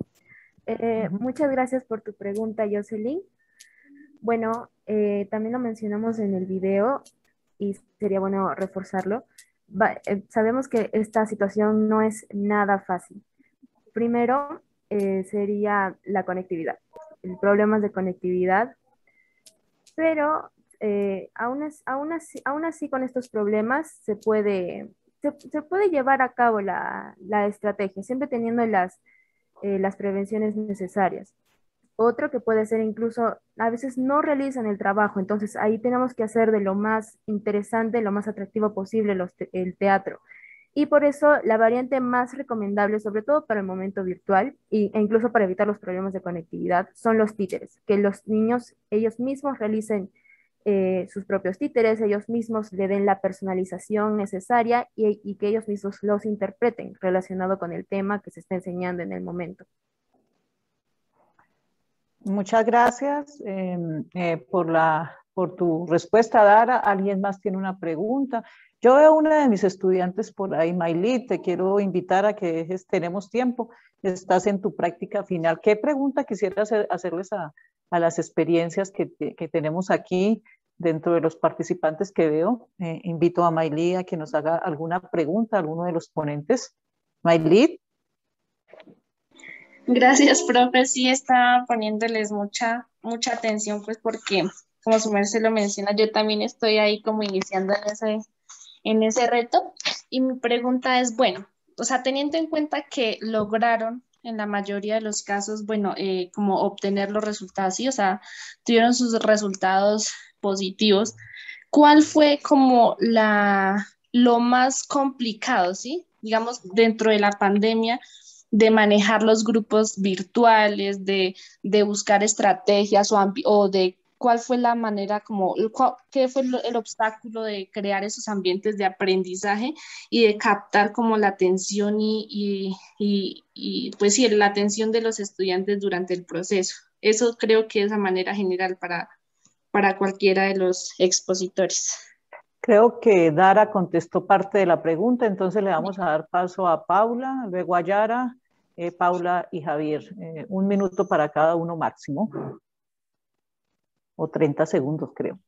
H: eh, muchas gracias por tu pregunta, Jocelyn. Bueno, eh, también lo mencionamos en el video y sería bueno reforzarlo. Eh, sabemos que esta situación no es nada fácil. Primero sería la conectividad, el problema de conectividad, pero aún, así, aún, así, con estos problemas se puede, se, puede llevar a cabo la, la estrategia, siempre teniendo las eh, las prevenciones necesarias. Otro que puede ser incluso, a veces no realizan el trabajo, entonces ahí tenemos que hacer de lo más interesante, lo más atractivo posible el teatro. Y por eso la variante más recomendable, sobre todo para el momento virtual e incluso para evitar los problemas de conectividad, son los títeres, que los niños ellos mismos realicen eh, sus propios títeres, ellos mismos le den la personalización necesaria y, que ellos mismos los interpreten relacionado con el tema que se está enseñando en el momento.
A: Muchas gracias em, eh, por la por tu respuesta, Dara. ¿Alguien más tiene una pregunta? Yo veo a una de mis estudiantes por ahí, Mayli, te quiero invitar a que dejes, tenemos tiempo, estás en tu práctica final. ¿Qué pregunta quisieras hacerles a, las experiencias que, tenemos aquí dentro de los participantes que veo? Eh, invito a Mayli a que nos haga alguna pregunta, alguno de los ponentes. Mayli.
J: Gracias, profe. Sí, está poniéndoles mucha, mucha atención, pues porque, como su merced lo menciona, yo también estoy ahí como iniciando en ese en ese reto. Y mi pregunta es, bueno, o sea, teniendo en cuenta que lograron en la mayoría de los casos, bueno, eh, como obtener los resultados, sí, o sea, tuvieron sus resultados positivos. ¿Cuál fue como la, lo más complicado, sí? Digamos, dentro de la pandemia, de manejar los grupos virtuales, de, de buscar estrategias o, o de cuál fue la manera, como, qué fue el, obstáculo de crear esos ambientes de aprendizaje y de captar como la atención y, y, pues sí, la atención de los estudiantes durante el proceso. Eso creo que es la manera general para, para cualquiera de los expositores.
A: Creo que Dara contestó parte de la pregunta, entonces le vamos a dar paso a Paula, luego a Yara, eh, Paula y Javier. Eh, un minuto para cada uno máximo o 30 segundos, creo.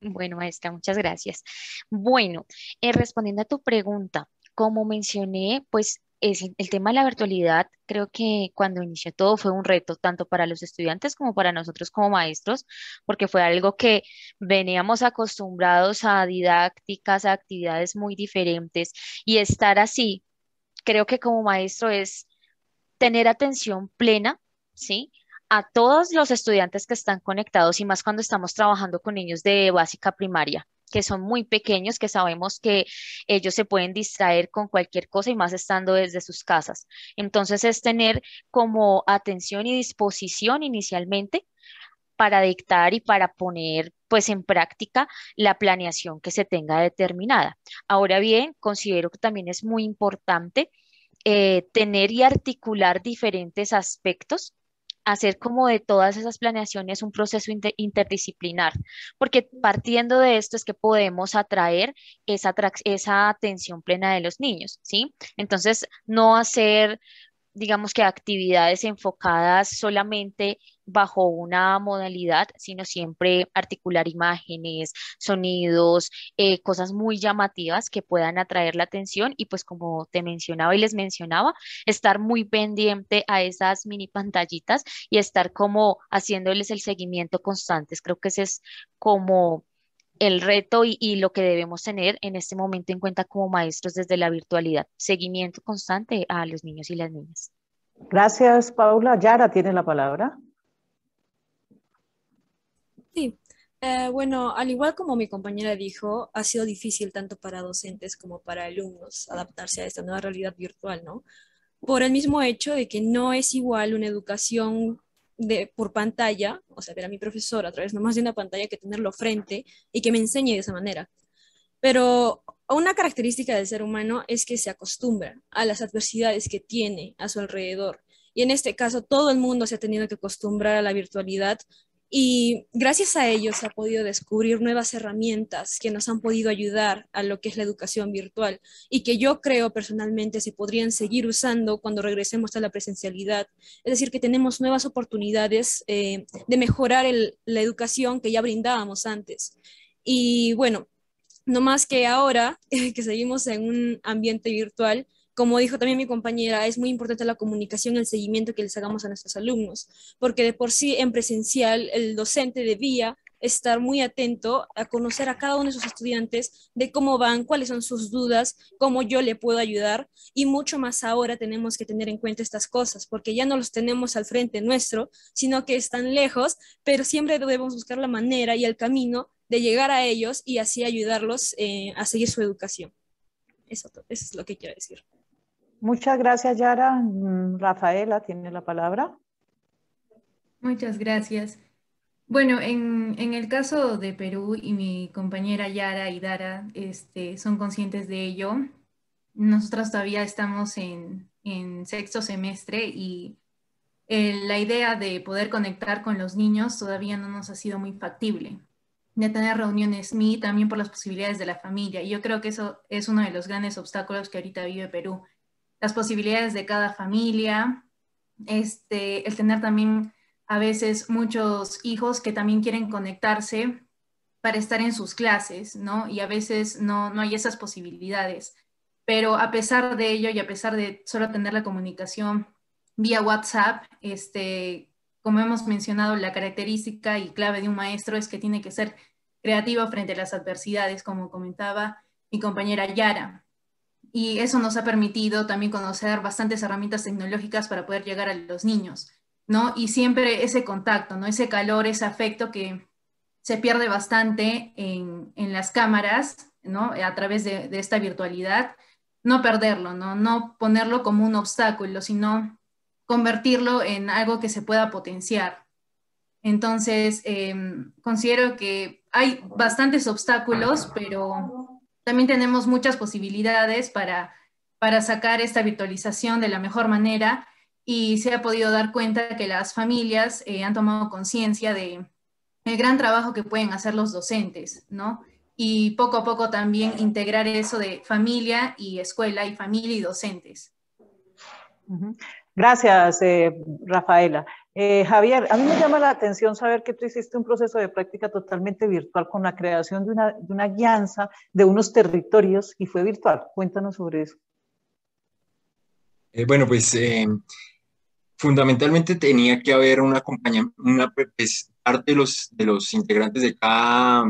G: Bueno, maestra, muchas gracias. Bueno, eh, respondiendo a tu pregunta, como mencioné, pues es el tema de la virtualidad, creo que cuando inició todo fue un reto, tanto para los estudiantes como para nosotros como maestros, porque fue algo que veníamos acostumbrados a didácticas, a actividades muy diferentes y estar así, creo que como maestro es tener atención plena, ¿sí? A todos los estudiantes que están conectados y más cuando estamos trabajando con niños de básica primaria que son muy pequeños, que sabemos que ellos se pueden distraer con cualquier cosa y más estando desde sus casas. Entonces es tener como atención y disposición inicialmente para dictar y para poner pues en práctica la planeación que se tenga determinada. Ahora bien, considero que también es muy importante eh, tener y articular diferentes aspectos hacer como de todas esas planeaciones un proceso interdisciplinar, porque partiendo de esto es que podemos atraer esa, esa atención plena de los niños, ¿sí? Entonces, no hacer digamos que actividades enfocadas solamente bajo una modalidad, sino siempre articular imágenes, sonidos, eh, cosas muy llamativas que puedan atraer la atención y pues como te mencionaba y les mencionaba, estar muy pendiente a esas mini pantallitas y estar como haciéndoles el seguimiento constante. Creo que ese es como el reto y, y, lo que debemos tener en este momento en cuenta como maestros desde la virtualidad. Seguimiento constante a los niños y las niñas.
A: Gracias, Paula. Yara tiene la palabra.
D: Sí, eh, bueno, al igual como mi compañera dijo, ha sido difícil tanto para docentes como para alumnos adaptarse a esta nueva realidad virtual, ¿no? Por el mismo hecho de que no es igual una educación de, por pantalla, o sea, ver a mi profesor a través nomás de una pantalla que tenerlo frente y que me enseñe de esa manera. Pero una característica del ser humano es que se acostumbra a las adversidades que tiene a su alrededor. Y en este caso, todo el mundo se ha tenido que acostumbrar a la virtualidad y gracias a ello se ha podido descubrir nuevas herramientas que nos han podido ayudar a lo que es la educación virtual y que yo creo personalmente se podrían seguir usando cuando regresemos a la presencialidad. Es decir, que tenemos nuevas oportunidades eh, de mejorar la educación que ya brindábamos antes. Y bueno, no más que ahora que seguimos en un ambiente virtual, como dijo también mi compañera, es muy importante la comunicación, el seguimiento que les hagamos a nuestros alumnos, porque de por sí en presencial el docente debía estar muy atento a conocer a cada uno de sus estudiantes de cómo van, cuáles son sus dudas, cómo yo le puedo ayudar y mucho más ahora tenemos que tener en cuenta estas cosas porque ya no los tenemos al frente nuestro, sino que están lejos, pero siempre debemos buscar la manera y el camino de llegar a ellos y así ayudarlos eh, a seguir su educación. Eso, eso es lo que quiero decir.
A: Muchas gracias, Yara. Mm, Rafaela tiene la palabra.
C: Muchas gracias. Bueno, en, el caso de Perú y mi compañera Yara y Dara este, son conscientes de ello, nosotros todavía estamos en, sexto semestre y la idea de poder conectar con los niños todavía no nos ha sido muy factible. de tener reuniones MI, también por las posibilidades de la familia. Y yo creo que eso es uno de los grandes obstáculos que ahorita vive Perú. Las posibilidades de cada familia, este, el tener también a veces muchos hijos que también quieren conectarse para estar en sus clases, ¿no? Y a veces no, no hay esas posibilidades. Pero a pesar de ello y a pesar de solo tener la comunicación vía WhatsApp, este, como hemos mencionado, la característica y clave de un maestro es que tiene que ser creativo frente a las adversidades, como comentaba mi compañera Yara. Y eso nos ha permitido también conocer bastantes herramientas tecnológicas para poder llegar a los niños, ¿no? Y siempre ese contacto, ¿no? Ese calor, ese afecto que se pierde bastante en, las cámaras, ¿no? A través de, de, esta virtualidad, no perderlo, ¿no? No ponerlo como un obstáculo, sino convertirlo en algo que se pueda potenciar. Entonces, em, considero que hay bastantes obstáculos, pero también tenemos muchas posibilidades para, para sacar esta virtualización de la mejor manera y se ha podido dar cuenta que las familias eh, han tomado conciencia de el gran trabajo que pueden hacer los docentes, ¿no? Y poco a poco también integrar eso de familia y escuela y familia y docentes.
A: Gracias, eh, Rafaela. Eh, Javier, a mí me llama la atención saber que tú hiciste un proceso de práctica totalmente virtual con la creación de una, de guianza de unos territorios y fue virtual. Cuéntanos sobre eso.
B: Eh, bueno, pues fundamentalmente tenía que haber una compañía, pues, parte de los, integrantes de cada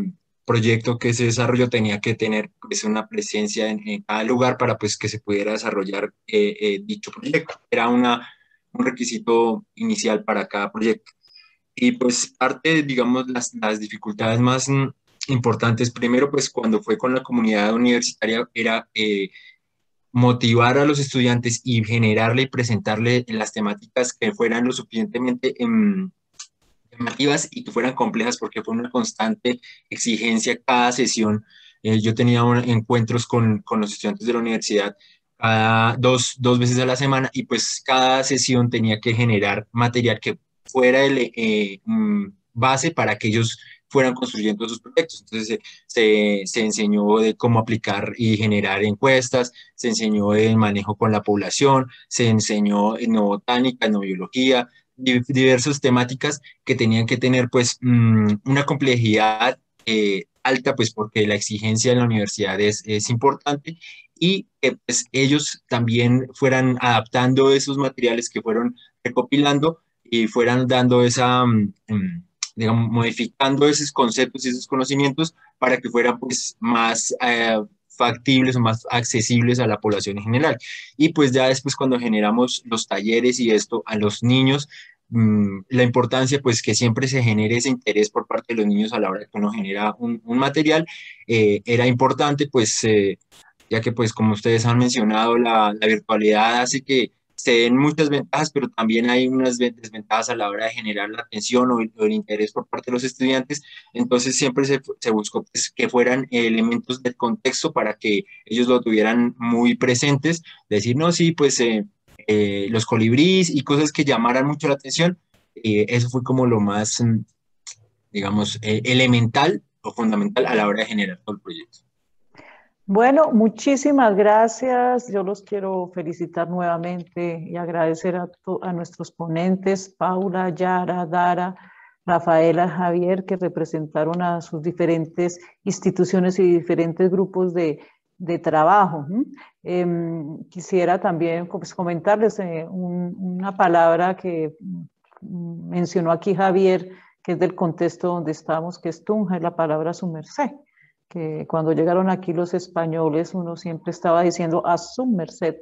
B: proyecto que se desarrolló tenía que tener pues, una presencia en, cada lugar para pues, que se pudiera desarrollar eh, eh, dicho proyecto. Era una, un requisito inicial para cada proyecto. Y pues parte, digamos, las, las dificultades más mm, importantes, primero pues cuando fue con la comunidad universitaria, era eh, motivar a los estudiantes y generarle y presentarle las temáticas que fueran lo suficientemente... Em, llamativas y que fueran complejas porque fue una constante exigencia cada sesión. Eh, yo tenía encuentros con, con, los estudiantes de la universidad cada dos, dos, veces a la semana y pues cada sesión tenía que generar material que fuera el, eh, mm, base para que ellos fueran construyendo sus proyectos. Entonces se, se, enseñó de cómo aplicar y generar encuestas, se enseñó el manejo con la población, se enseñó no botánica, no biología, diversas temáticas que tenían que tener pues mm, una complejidad eh, alta pues porque la exigencia en la universidad es, es importante y que pues, ellos también fueran adaptando esos materiales que fueron recopilando y fueran dando esa, mm, mm, digamos, modificando esos conceptos y esos conocimientos para que fueran pues más eh, factibles o más accesibles a la población en general. Y pues ya después cuando generamos los talleres y esto a los niños, mm, la importancia pues que siempre se genere ese interés por parte de los niños a la hora que uno genera un, material, eh, era importante pues eh, ya que pues como ustedes han mencionado la, la virtualidad hace que se den muchas ventajas, pero también hay unas desventajas a la hora de generar la atención o el, interés por parte de los estudiantes. Entonces siempre se, se buscó pues, que fueran elementos del contexto para que ellos lo tuvieran muy presentes, decir, no, sí, pues eh, eh, los colibríes y cosas que llamaran mucho la atención. Eh, eso fue como lo más, mm, digamos, elemental o fundamental a la hora de generar todo el proyecto.
A: Bueno, muchísimas gracias. Yo los quiero felicitar nuevamente y agradecer a, nuestros ponentes, Paula, Yara, Dara, Rafaela, Javier, que representaron a sus diferentes instituciones y diferentes grupos de, de trabajo. Em, quisiera también pues, comentarles eh, una palabra que mencionó aquí Javier, que es del contexto donde estamos, que es tunja, es la palabra su merced que cuando llegaron aquí los españoles uno siempre estaba diciendo a su merced.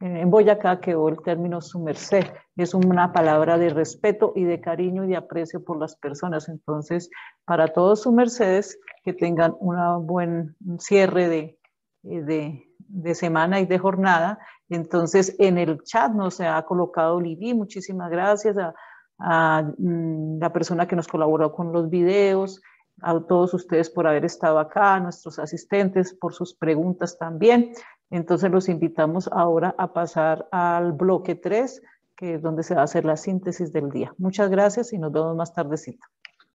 A: En Boyacá quedó el término su merced. Es una palabra de respeto y de cariño y de aprecio por las personas. Entonces, para todos sus mercedes, que tengan un buen cierre de, de, de, semana y de jornada. Entonces, en el chat nos ha colocado Livi. Muchísimas gracias a, a mm, la persona que nos colaboró con los videos a todos ustedes por haber estado acá, a nuestros asistentes por sus preguntas también. Entonces los invitamos ahora a pasar al bloque 3, que es donde se va a hacer la síntesis del día. Muchas gracias y nos vemos más tardecito.